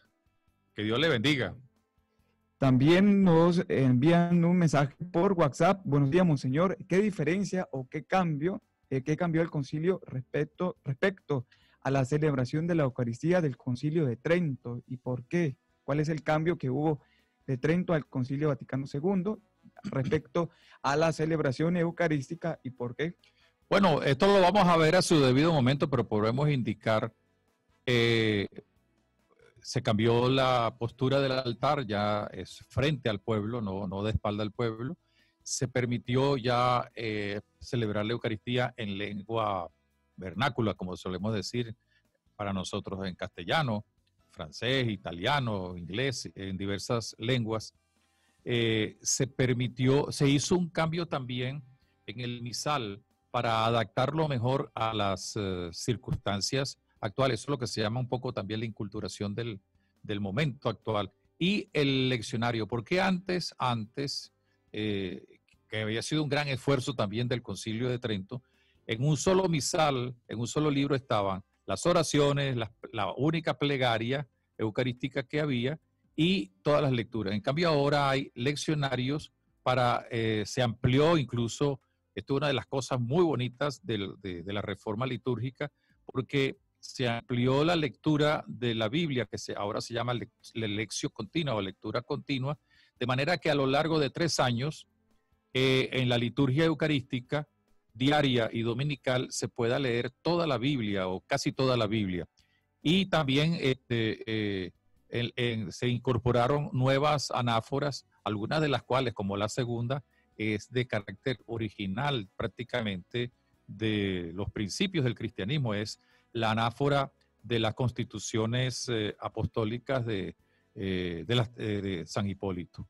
Que Dios le bendiga. También nos envían un mensaje por WhatsApp. Buenos días, Monseñor. ¿Qué diferencia o qué cambio eh, ¿qué cambió el concilio respecto, respecto a la celebración de la Eucaristía del concilio de Trento y por qué? ¿Cuál es el cambio que hubo de Trento al concilio Vaticano II respecto a la celebración eucarística y por qué? Bueno, esto lo vamos a ver a su debido momento, pero podemos indicar, eh, se cambió la postura del altar, ya es frente al pueblo, no, no de espalda al pueblo se permitió ya eh, celebrar la Eucaristía en lengua vernácula, como solemos decir para nosotros en castellano, francés, italiano, inglés, en diversas lenguas. Eh, se permitió, se hizo un cambio también en el misal para adaptarlo mejor a las eh, circunstancias actuales. Eso es lo que se llama un poco también la inculturación del, del momento actual. Y el leccionario, porque antes, antes, que había sido un gran esfuerzo también del Concilio de Trento, en un solo misal, en un solo libro estaban las oraciones, la, única plegaria eucarística que había y todas las lecturas. En cambio ahora hay leccionarios para, eh, se amplió incluso, esto es una de las cosas muy bonitas de, la reforma litúrgica, porque se amplió la lectura de la Biblia, que ahora se llama la lección continua o lectura continua, de manera que a lo largo de tres años, eh, en la liturgia eucarística diaria y dominical, se pueda leer toda la Biblia o casi toda la Biblia. Y también este, eh, se incorporaron nuevas anáforas, algunas de las cuales, como la segunda, es de carácter original prácticamente de los principios del cristianismo, es la anáfora de las constituciones eh, apostólicas de, eh, de, de San Hipólito.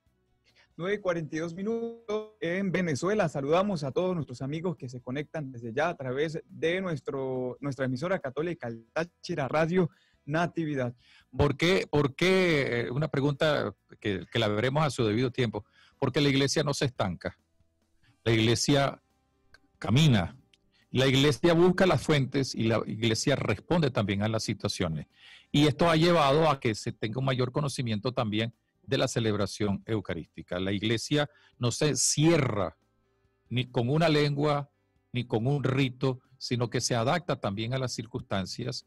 9.42 minutos en Venezuela. Saludamos a todos nuestros amigos que se conectan desde ya a través de nuestro, nuestra emisora católica, el Táchira Radio Natividad. ¿Por qué? ¿Por qué? Eh, una pregunta que, que la veremos a su debido tiempo. Porque la iglesia no se estanca. La iglesia camina, la iglesia busca las fuentes y la iglesia responde también a las situaciones. Y esto ha llevado a que se tenga un mayor conocimiento también de la celebración eucarística. La iglesia no se cierra ni con una lengua ni con un rito, sino que se adapta también a las circunstancias.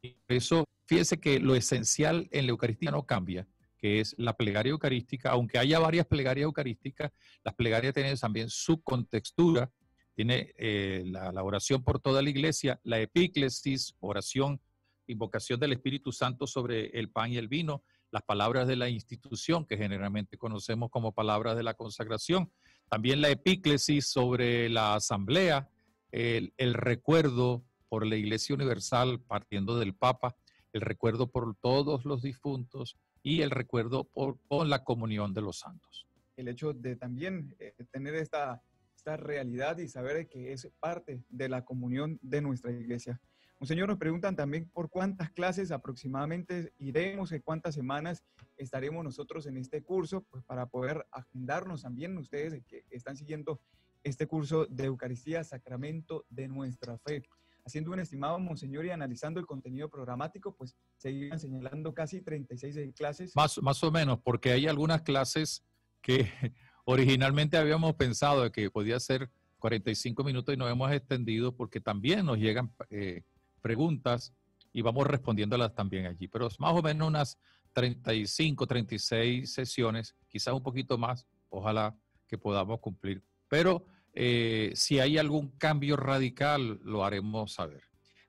Y por eso, fíjese que lo esencial en la Eucaristía no cambia, que es la plegaria eucarística, aunque haya varias plegarias eucarísticas, las plegarias tienen también su contextura tiene eh, la, oración por toda la iglesia, la epíclesis, oración, invocación del Espíritu Santo sobre el pan y el vino, las palabras de la institución, que generalmente conocemos como palabras de la consagración, también la epíclesis sobre la asamblea, el, recuerdo por la Iglesia Universal partiendo del Papa, el recuerdo por todos los difuntos y el recuerdo por, la comunión de los santos. El hecho de también eh, tener esta realidad y saber que es parte de la comunión de nuestra iglesia. Un señor nos preguntan también por cuántas clases aproximadamente iremos, en cuántas semanas estaremos nosotros en este curso, pues para poder agendarnos también ustedes que están siguiendo este curso de Eucaristía, Sacramento de nuestra fe. Haciendo un estimado, Monseñor, y analizando el contenido programático, pues seguirán señalando casi 36 clases. Más, más o menos, porque hay algunas clases que Originalmente habíamos pensado que podía ser 45 minutos y nos hemos extendido porque también nos llegan eh, preguntas y vamos respondiéndolas también allí. Pero más o menos unas 35, 36 sesiones, quizás un poquito más, ojalá que podamos cumplir. Pero eh, si hay algún cambio radical, lo haremos saber.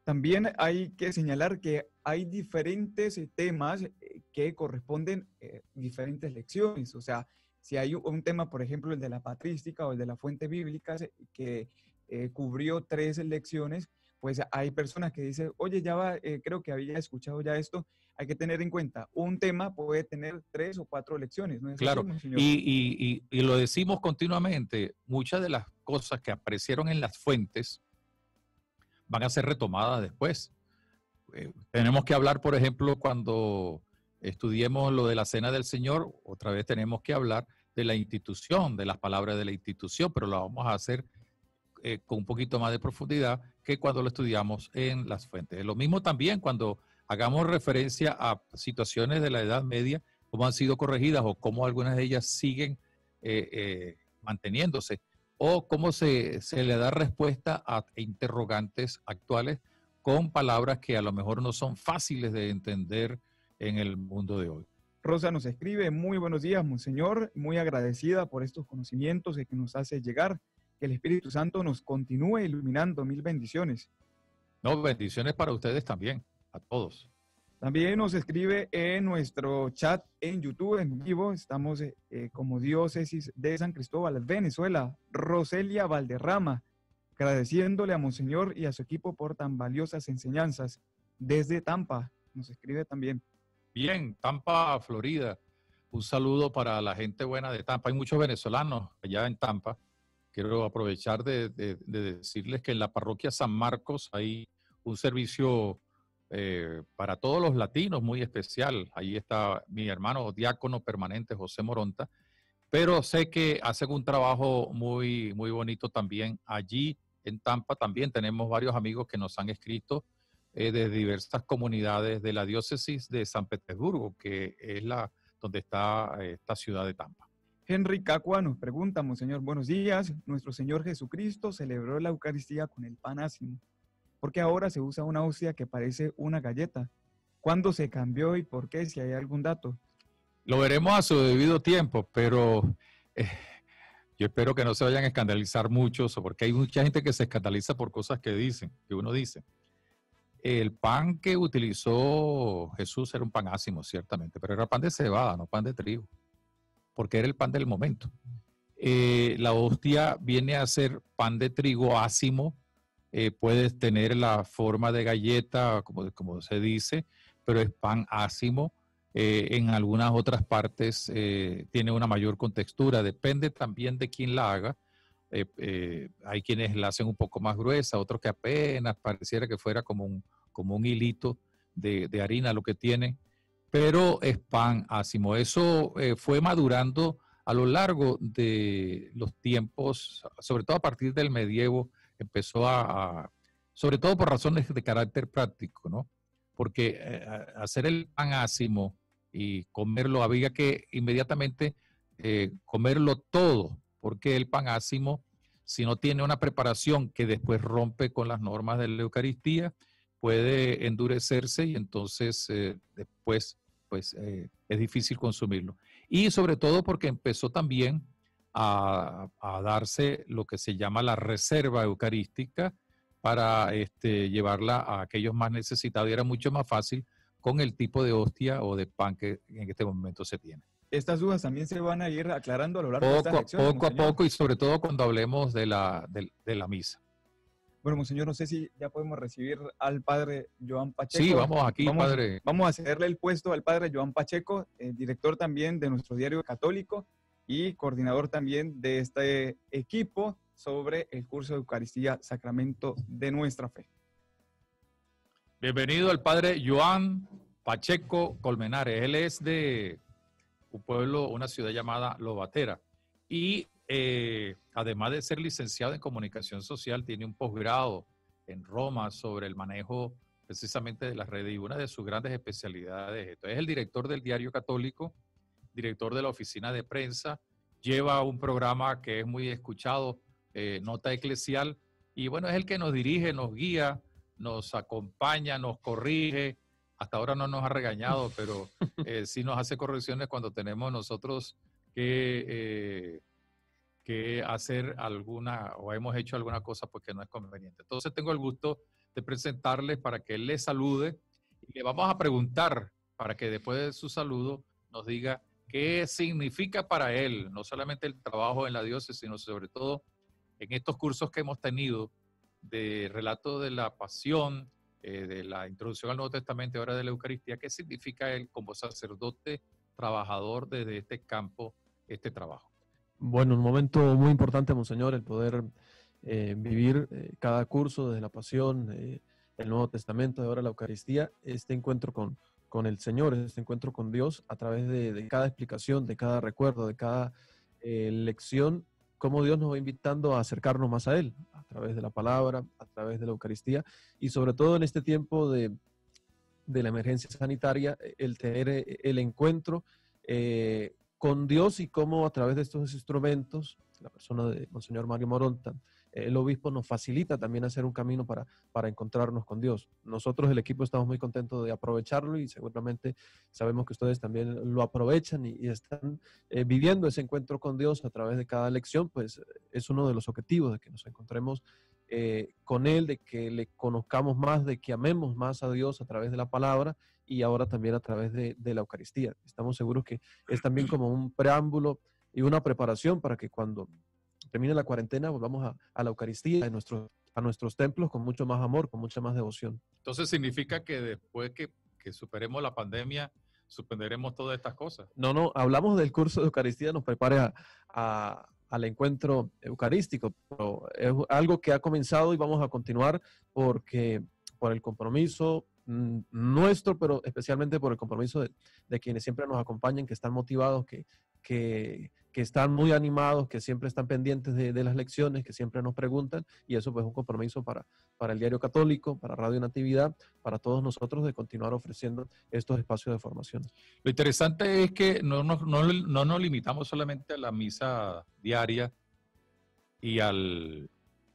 También hay que señalar que hay diferentes temas eh, que corresponden diferentes lecciones. O sea, si hay un tema, por ejemplo, el de la patrística o el de la fuente bíblica, que eh, cubrió tres lecciones, pues hay personas que dicen, oye, ya va, eh, creo que había escuchado ya esto. Hay que tener en cuenta, un tema puede tener tres o cuatro lecciones. ¿no claro, y, y, lo decimos continuamente, muchas de las cosas que aparecieron en las fuentes van a ser retomadas después. Eh, tenemos que hablar, por ejemplo, cuando estudiemos lo de la cena del Señor, otra vez tenemos que hablar de la institución, de las palabras de la institución, pero lo vamos a hacer eh, con un poquito más de profundidad que cuando lo estudiamos en las fuentes. Lo mismo también cuando hagamos referencia a situaciones de la Edad Media, cómo han sido corregidas o cómo algunas de ellas siguen eh, eh, manteniéndose, o cómo se, se le da respuesta a interrogantes actuales con palabras que a lo mejor no son fáciles de entender en el mundo de hoy. Rosa nos escribe, muy buenos días, Monseñor, muy agradecida por estos conocimientos que nos hace llegar. Que el Espíritu Santo nos continúe iluminando. Mil bendiciones. No, bendiciones para ustedes también, a todos. También nos escribe en nuestro chat en YouTube, en vivo. Estamos eh, eh, como diócesis de San Cristóbal, Venezuela. Roselia Valderrama, agradeciéndole a Monseñor y a su equipo por tan valiosas enseñanzas. Desde Tampa, nos escribe también. Bien, Tampa, Florida. Un saludo para la gente buena de Tampa. Hay muchos venezolanos allá en Tampa. Quiero aprovechar de, decirles que en la parroquia San Marcos hay un servicio eh, para todos los latinos muy especial. Ahí está mi hermano diácono permanente, José Moronta. Pero sé que hacen un trabajo muy, muy bonito también allí en Tampa. También tenemos varios amigos que nos han escrito eh, de diversas comunidades de la diócesis de San Petersburgo, que es la donde está eh, esta ciudad de Tampa. Henry Cacua nos pregunta, Monseñor, buenos días. Nuestro Señor Jesucristo celebró la Eucaristía con el pan ácimo. ¿Por qué ahora se usa una hostia que parece una galleta? ¿Cuándo se cambió y por qué? Si hay algún dato. Lo veremos a su debido tiempo, pero eh, yo espero que no se vayan a escandalizar mucho, porque hay mucha gente que se escandaliza por cosas que dicen, que uno dice. El pan que utilizó Jesús era un pan ácimo, ciertamente, pero era pan de cebada, no pan de trigo, porque era el pan del momento. Eh, la hostia viene a ser pan de trigo ácimo, eh, puede tener la forma de galleta, como, se dice, pero es pan ácimo. Eh, en algunas otras partes tiene una mayor contextura, depende también de quién la haga. Hay quienes la hacen un poco más gruesa, otros que apenas pareciera que fuera como un, como un hilito de, harina lo que tiene, pero es pan ácimo. Eso eh, fue madurando a lo largo de los tiempos, sobre todo a partir del medievo, empezó a, sobre todo por razones de carácter práctico, ¿no? Porque eh, hacer el pan ácimo y comerlo, había que inmediatamente eh, comerlo todo, porque el pan ácimo, si no tiene una preparación que después rompe con las normas de la Eucaristía, puede endurecerse y entonces eh, después pues eh, es difícil consumirlo. Y sobre todo porque empezó también a, darse lo que se llama la reserva eucarística para este, llevarla a aquellos más necesitados y era mucho más fácil con el tipo de hostia o de pan que en este momento se tiene. Estas dudas también se van a ir aclarando a lo largo de esta Poco a poco y sobre todo cuando hablemos de la, de la misa. Bueno, Monseñor, no sé si ya podemos recibir al padre Joan Pacheco. Sí, vamos aquí, padre. Vamos a cederle el puesto al padre Joan Pacheco, eh, director también de nuestro diario católico y coordinador también de este equipo sobre el curso de Eucaristía Sacramento de nuestra fe. Bienvenido al padre Joan Pacheco Colmenares. Él es de un pueblo, una ciudad llamada Lobatera. Y eh, además de ser licenciado en comunicación social, tiene un posgrado en Roma sobre el manejo precisamente de las redes y una de sus grandes especialidades. Entonces, es el director del Diario Católico, director de la oficina de prensa, lleva un programa que es muy escuchado, eh, Nota Eclesial, y bueno, es el que nos dirige, nos guía, nos acompaña, nos corrige. Hasta ahora no nos ha regañado, pero eh, sí nos hace correcciones cuando tenemos nosotros que que hacer alguna o hemos hecho alguna cosa porque no es conveniente. Entonces tengo el gusto de presentarles para que él le salude y le vamos a preguntar para que después de su saludo nos diga qué significa para él, no solamente el trabajo en la diócesis, sino sobre todo en estos cursos que hemos tenido de relato de la pasión, eh, de la introducción al Nuevo Testamento y ahora de la Eucaristía, qué significa él como sacerdote trabajador desde este campo, este trabajo. Bueno, un momento muy importante, Monseñor, el poder eh, vivir eh, cada curso desde la pasión, el Nuevo Testamento, ahora la Eucaristía, este encuentro con, con el Señor, este encuentro con Dios a través de, cada explicación, de cada recuerdo, de cada lección, cómo Dios nos va invitando a acercarnos más a Él, a través de la palabra, a través de la Eucaristía, y sobre todo en este tiempo de, de la emergencia sanitaria, el tener el encuentro con Dios y cómo a través de estos instrumentos, la persona de Monseñor Mario Moronta, el obispo nos facilita también hacer un camino para, para encontrarnos con Dios. Nosotros, el equipo, estamos muy contentos de aprovecharlo y seguramente sabemos que ustedes también lo aprovechan y, están eh, viviendo ese encuentro con Dios a través de cada lección, pues es uno de los objetivos de que nos encontremos eh, con Él, de que le conozcamos más, de que amemos más a Dios a través de la palabra y ahora también a través de, la Eucaristía. Estamos seguros que es también como un preámbulo y una preparación para que cuando termine la cuarentena volvamos a, la Eucaristía, a nuestros, a nuestros templos con mucho más amor, con mucha más devoción. Entonces significa que después que, superemos la pandemia, suspenderemos todas estas cosas. No, no, hablamos del curso de Eucaristía, nos prepara a al encuentro eucarístico. Pero es algo que ha comenzado y vamos a continuar porque por el compromiso mm, nuestro, pero especialmente por el compromiso de, quienes siempre nos acompañan, que están motivados, que, que, que están muy animados, que siempre están pendientes de, las lecciones, que siempre nos preguntan, y eso pues es un compromiso para, para el Diario Católico, para Radio Natividad, para todos nosotros de continuar ofreciendo estos espacios de formación. Lo interesante es que no, no, no nos limitamos solamente a la misa diaria y al,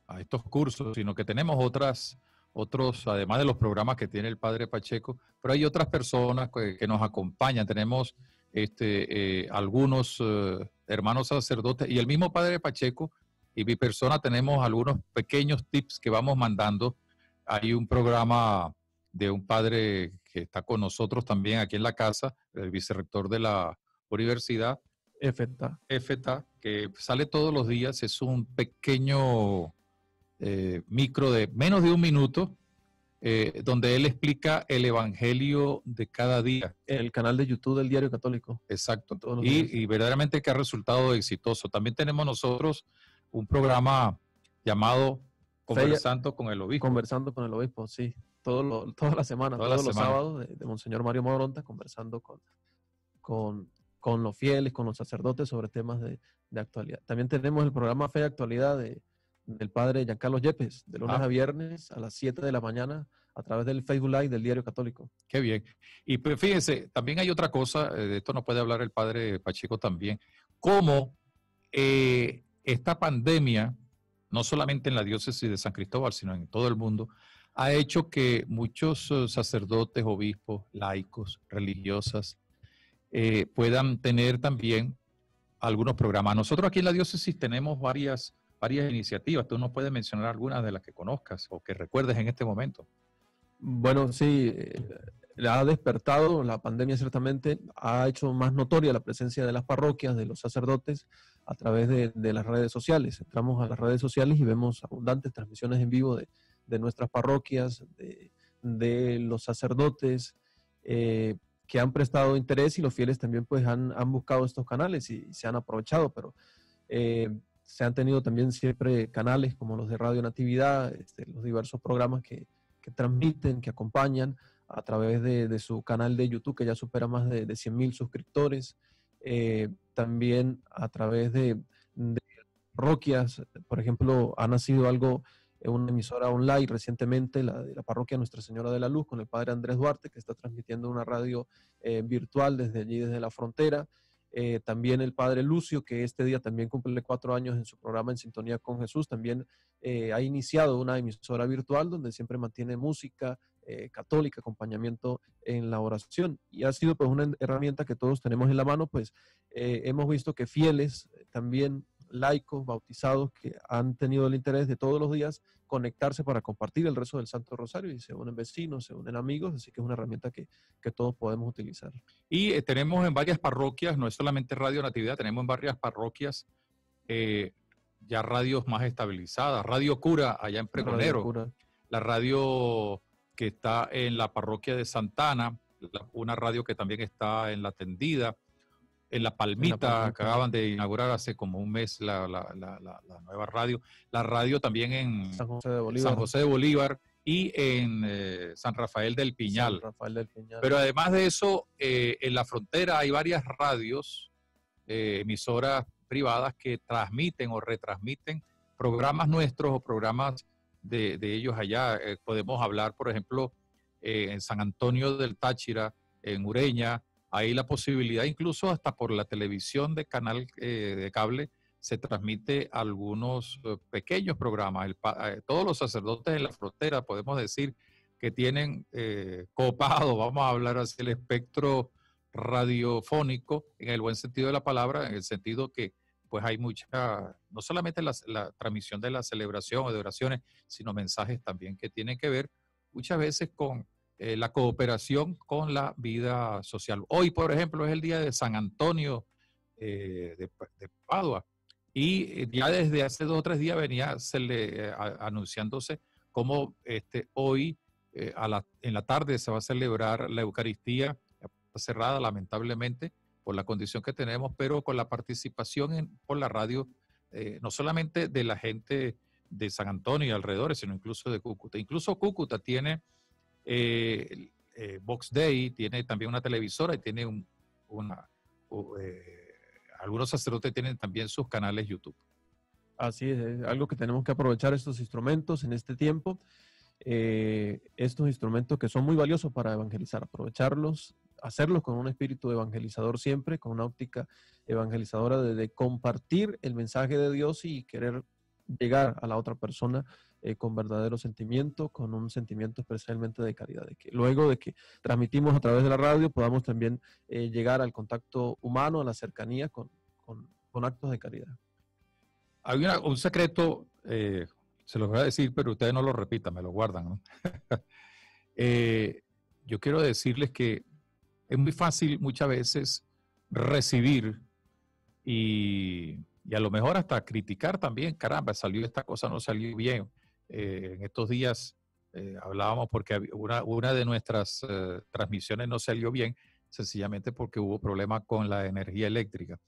a estos cursos, sino que tenemos otras otros, además de los programas que tiene el padre Pacheco, pero hay otras personas que, nos acompañan. Tenemos este, eh, algunos eh, hermanos sacerdotes y el mismo padre Pacheco y mi persona tenemos algunos pequeños tips que vamos mandando. Hay un programa de un padre que está con nosotros también aquí en la casa, el vicerrector de la universidad. EFETA. EFETA, que sale todos los días, es un pequeño eh, micro de menos de un minuto, eh, donde él explica el Evangelio de cada día. El canal de YouTube del Diario Católico. Exacto. Y, verdaderamente que ha resultado exitoso. También tenemos nosotros un programa llamado Conversando con el Obispo. Conversando con el Obispo, sí. Todo toda la semana, todos los sábados, de, Monseñor Mario Moronta, conversando con, con, con, los fieles, con los sacerdotes sobre temas de, de actualidad. También tenemos el programa Fe y Actualidad de, del padre Giancarlo Yepes, de lunes ah. a viernes a las 7 de la mañana a través del Facebook Live del Diario Católico. Qué bien. Y pues, fíjense, también hay otra cosa, eh, de esto no puede hablar el padre Pacheco también, cómo eh, esta pandemia, no solamente en la diócesis de San Cristóbal, sino en todo el mundo, ha hecho que muchos eh, sacerdotes, obispos, laicos, religiosas, puedan tener también algunos programas. Nosotros aquí en la diócesis tenemos varias varias iniciativas. Tú nos puedes mencionar algunas de las que conozcas o que recuerdes en este momento. Bueno, sí, eh, ha despertado la pandemia ciertamente, ha hecho más notoria la presencia de las parroquias, de los sacerdotes a través de, las redes sociales. Entramos a las redes sociales y vemos abundantes transmisiones en vivo de, nuestras parroquias, de, los sacerdotes eh, que han prestado interés y los fieles también pues han, buscado estos canales y, se han aprovechado, pero eh, se han tenido también siempre canales como los de Radio Natividad, este, los diversos programas que, transmiten, que acompañan a través de, su canal de YouTube, que ya supera más de, de 100 mil suscriptores. Eh, también a través de, parroquias, por ejemplo, ha nacido algo, una emisora online recientemente, la de la parroquia Nuestra Señora de la Luz, con el padre Andrés Duarte, que está transmitiendo una radio eh, virtual desde allí, desde la frontera. Eh, también el padre Lucio, que este día también cumple cuatro años en su programa En Sintonía con Jesús, también eh, ha iniciado una emisora virtual donde siempre mantiene música eh, católica, acompañamiento en la oración. Y ha sido pues una herramienta que todos tenemos en la mano, pues hemos visto que fieles también laicos, bautizados, que han tenido el interés de todos los días conectarse para compartir el rezo del Santo Rosario y se unen vecinos, se unen amigos, así que es una herramienta que, todos podemos utilizar. Y eh, tenemos en varias parroquias, no es solamente Radio Natividad, tenemos en varias parroquias eh, ya radios más estabilizadas. Radio Cura, allá en Pregonero. La radio que está en la parroquia de Santana, una radio que también está en La Tendida en La Palmita, acaban de inaugurar hace como un mes la, nueva radio. La radio también en San José de Bolívar, y en eh, San Rafael del Piñal. Pero además de eso, eh, en la frontera hay varias radios, eh, emisoras privadas que transmiten o retransmiten programas nuestros o programas de, de ellos allá. podemos hablar, por ejemplo, en San Antonio del Táchira, en Ureña, hay la posibilidad, incluso hasta por la televisión de canal eh, de cable, se transmite algunos eh, pequeños programas. Eh, todos los sacerdotes en la frontera, podemos decir, que tienen copado, <laughs> vamos a hablar así, el espectro radiofónico, en el buen sentido de la palabra, en el sentido que pues hay mucha, no solamente la, la transmisión de la celebración o de oraciones, sino mensajes también que tienen que ver muchas veces con eh, la cooperación con la vida social. Hoy, por ejemplo, es el día de San Antonio eh, de, Padua y eh, ya desde hace dos o tres días venía anunciándose cómo este, hoy en la tarde se va a celebrar la Eucaristía cerrada lamentablemente por la condición que tenemos, pero con la participación por la radio, no solamente de la gente de San Antonio y alrededores, sino incluso de Cúcuta. Incluso Cúcuta tiene eh, eh, Box Day tiene también una televisora y tiene una, eh, algunos sacerdotes tienen también sus canales YouTube. Así es, es algo que tenemos que aprovechar estos instrumentos en este tiempo. Eh, estos instrumentos que son muy valiosos para evangelizar, aprovecharlos, hacerlos con un espíritu evangelizador siempre, con una óptica evangelizadora de, de compartir el mensaje de Dios y querer llegar a la otra persona eh, con verdadero sentimiento, con un sentimiento especialmente de caridad, de que luego de que transmitimos a través de la radio podamos también eh, llegar al contacto humano, a la cercanía con, con, con actos de caridad. Hay una- un secreto, eh, se los voy a decir, pero ustedes no lo repitan, me lo guardan. ¿no? <laughs> Eh, yo quiero decirles que es muy fácil muchas veces recibir y, y a lo mejor hasta criticar también, caramba, salió esta cosa, no salió bien. Eh, en estos días eh, hablábamos porque una, una de nuestras eh, transmisiones no salió bien, sencillamente porque hubo problemas con la energía eléctrica.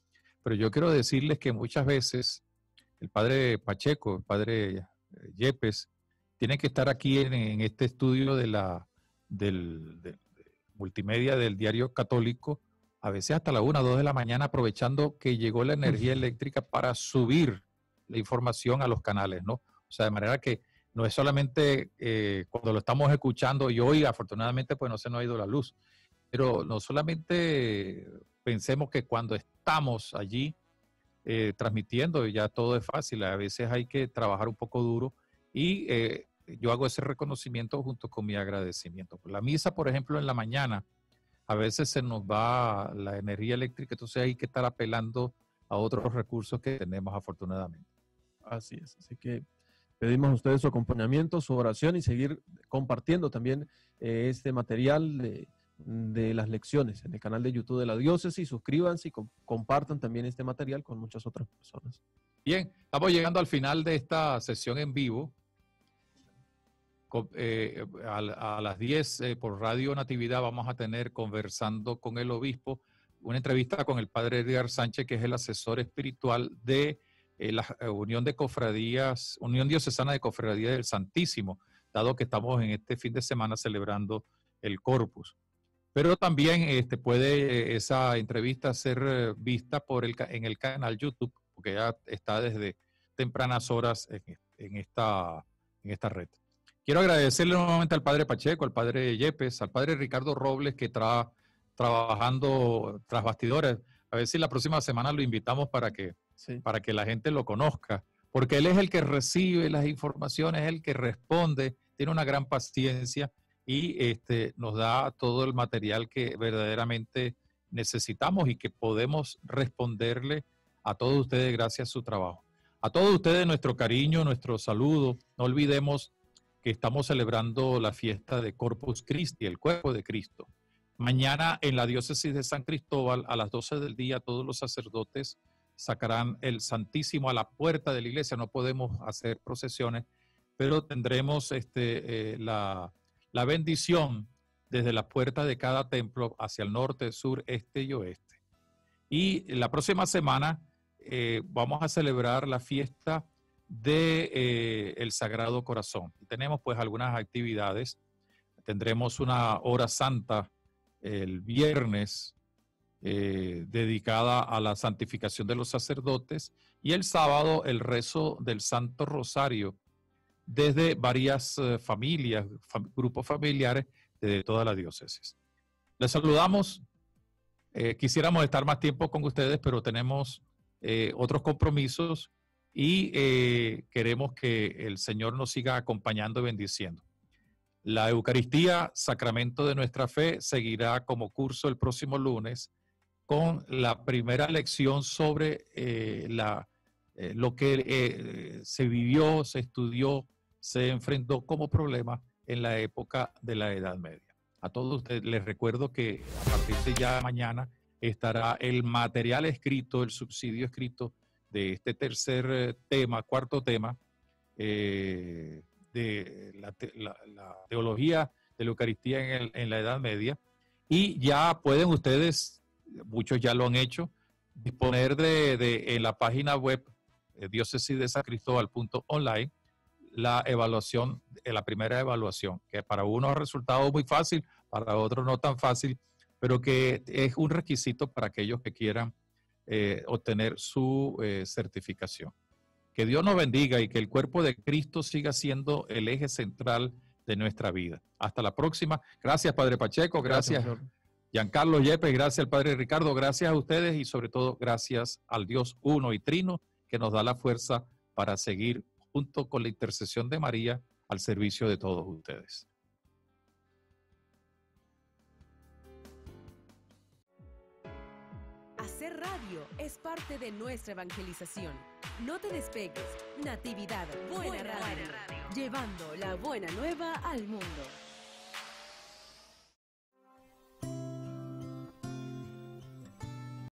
Pero yo quiero decirles que muchas veces el padre Pacheco, el padre Yepes, tienen que estar aquí en, en este estudio de la del, del- de multimedia del diario católico, a veces hasta la una, dos de la mañana, aprovechando que llegó la energía eléctrica para subir la información a los canales, ¿no? O sea, de manera que no es solamente eh, cuando lo estamos escuchando y hoy afortunadamente pues no se nos ha ido la luz, pero no solamente pensemos que cuando estamos allí eh, transmitiendo ya todo es fácil, a veces hay que trabajar un poco duro y eh, yo hago ese reconocimiento junto con mi agradecimiento. La misa, por ejemplo, en la mañana, a veces se nos va la energía eléctrica, entonces hay que estar apelando a otros recursos que tenemos afortunadamente. Así es, así que pedimos a ustedes su acompañamiento, su oración y seguir compartiendo también eh, este material de, de las lecciones en el canal de YouTube de la diócesis. Suscríbanse y com- compartan también este material con muchas otras personas. Bien, estamos llegando al final de esta sesión en vivo. Eh, a, a las 10 eh, por Radio Natividad vamos a tener conversando con el obispo una entrevista con el padre Edgar Sánchez, que es el asesor espiritual de eh, la Unión de Cofradías, Unión Diocesana de Cofradías del Santísimo, dado que estamos en este fin de semana celebrando el Corpus. Pero también este, puede eh, esa entrevista ser eh, vista por el, en el canal YouTube, porque ya está desde tempranas horas en, en esta, en esta red. Quiero agradecerle nuevamente al padre Pacheco, al padre Yepes, al padre Ricardo Robles, que está trabajando tras bastidores. A ver si la próxima semana lo invitamos para que, Sí. para que la gente lo conozca, porque él es el que recibe las informaciones, es el que responde, tiene una gran paciencia y este, nos da todo el material que verdaderamente necesitamos y que podemos responderle a todos ustedes gracias a su trabajo. A todos ustedes nuestro cariño, nuestro saludo. No olvidemos que estamos celebrando la fiesta de Corpus Christi, el cuerpo de Cristo. Mañana en la diócesis de San Cristóbal a las 12 del día todos los sacerdotes sacarán el Santísimo a la puerta de la iglesia. No podemos hacer procesiones, pero tendremos este, eh, la, la bendición desde la puerta de cada templo hacia el norte, sur, este y oeste. Y la próxima semana eh, vamos a celebrar la fiesta de eh, el Sagrado Corazón. Tenemos pues algunas actividades. Tendremos una hora santa el viernes eh, dedicada a la santificación de los sacerdotes y el sábado el rezo del Santo Rosario desde varias eh, familias, fam- grupos familiares de toda la diócesis. Les saludamos. Eh, quisiéramos estar más tiempo con ustedes, pero tenemos eh, otros compromisos y queremos que el Señor nos siga acompañando y bendiciendo. La Eucaristía, sacramento de nuestra fe, seguirá como curso el próximo lunes con la primera lección sobre eh, la, eh, lo que eh, se vivió, se estudió, se enfrentó como problema en la época de la Edad Media. A todos ustedes les recuerdo que a partir de ya mañana estará el material escrito, el subsidio escrito de este tercer tema, cuarto tema, eh, de la, la- la teología de la Eucaristía en, el- en la Edad Media. Y ya pueden ustedes, muchos ya lo han hecho, disponer de, de- en la página web eh, de San la evaluación, eh, la primera evaluación, que para unos ha resultado muy fácil, para otros no tan fácil, pero que es un requisito para aquellos que quieran eh, obtener su eh, certificación. Que Dios nos bendiga y que el cuerpo de Cristo siga siendo el eje central de nuestra vida. Hasta la próxima. Gracias, Padre Pacheco. Gracias, Giancarlo Yepes. Gracias al Padre Ricardo. Gracias a ustedes y sobre todo gracias al Dios uno y trino que nos da la fuerza para seguir junto con la intercesión de María al servicio de todos ustedes. Es parte de nuestra evangelización. No te despegues. Natividad, buena, radio, llevando la buena nueva al mundo.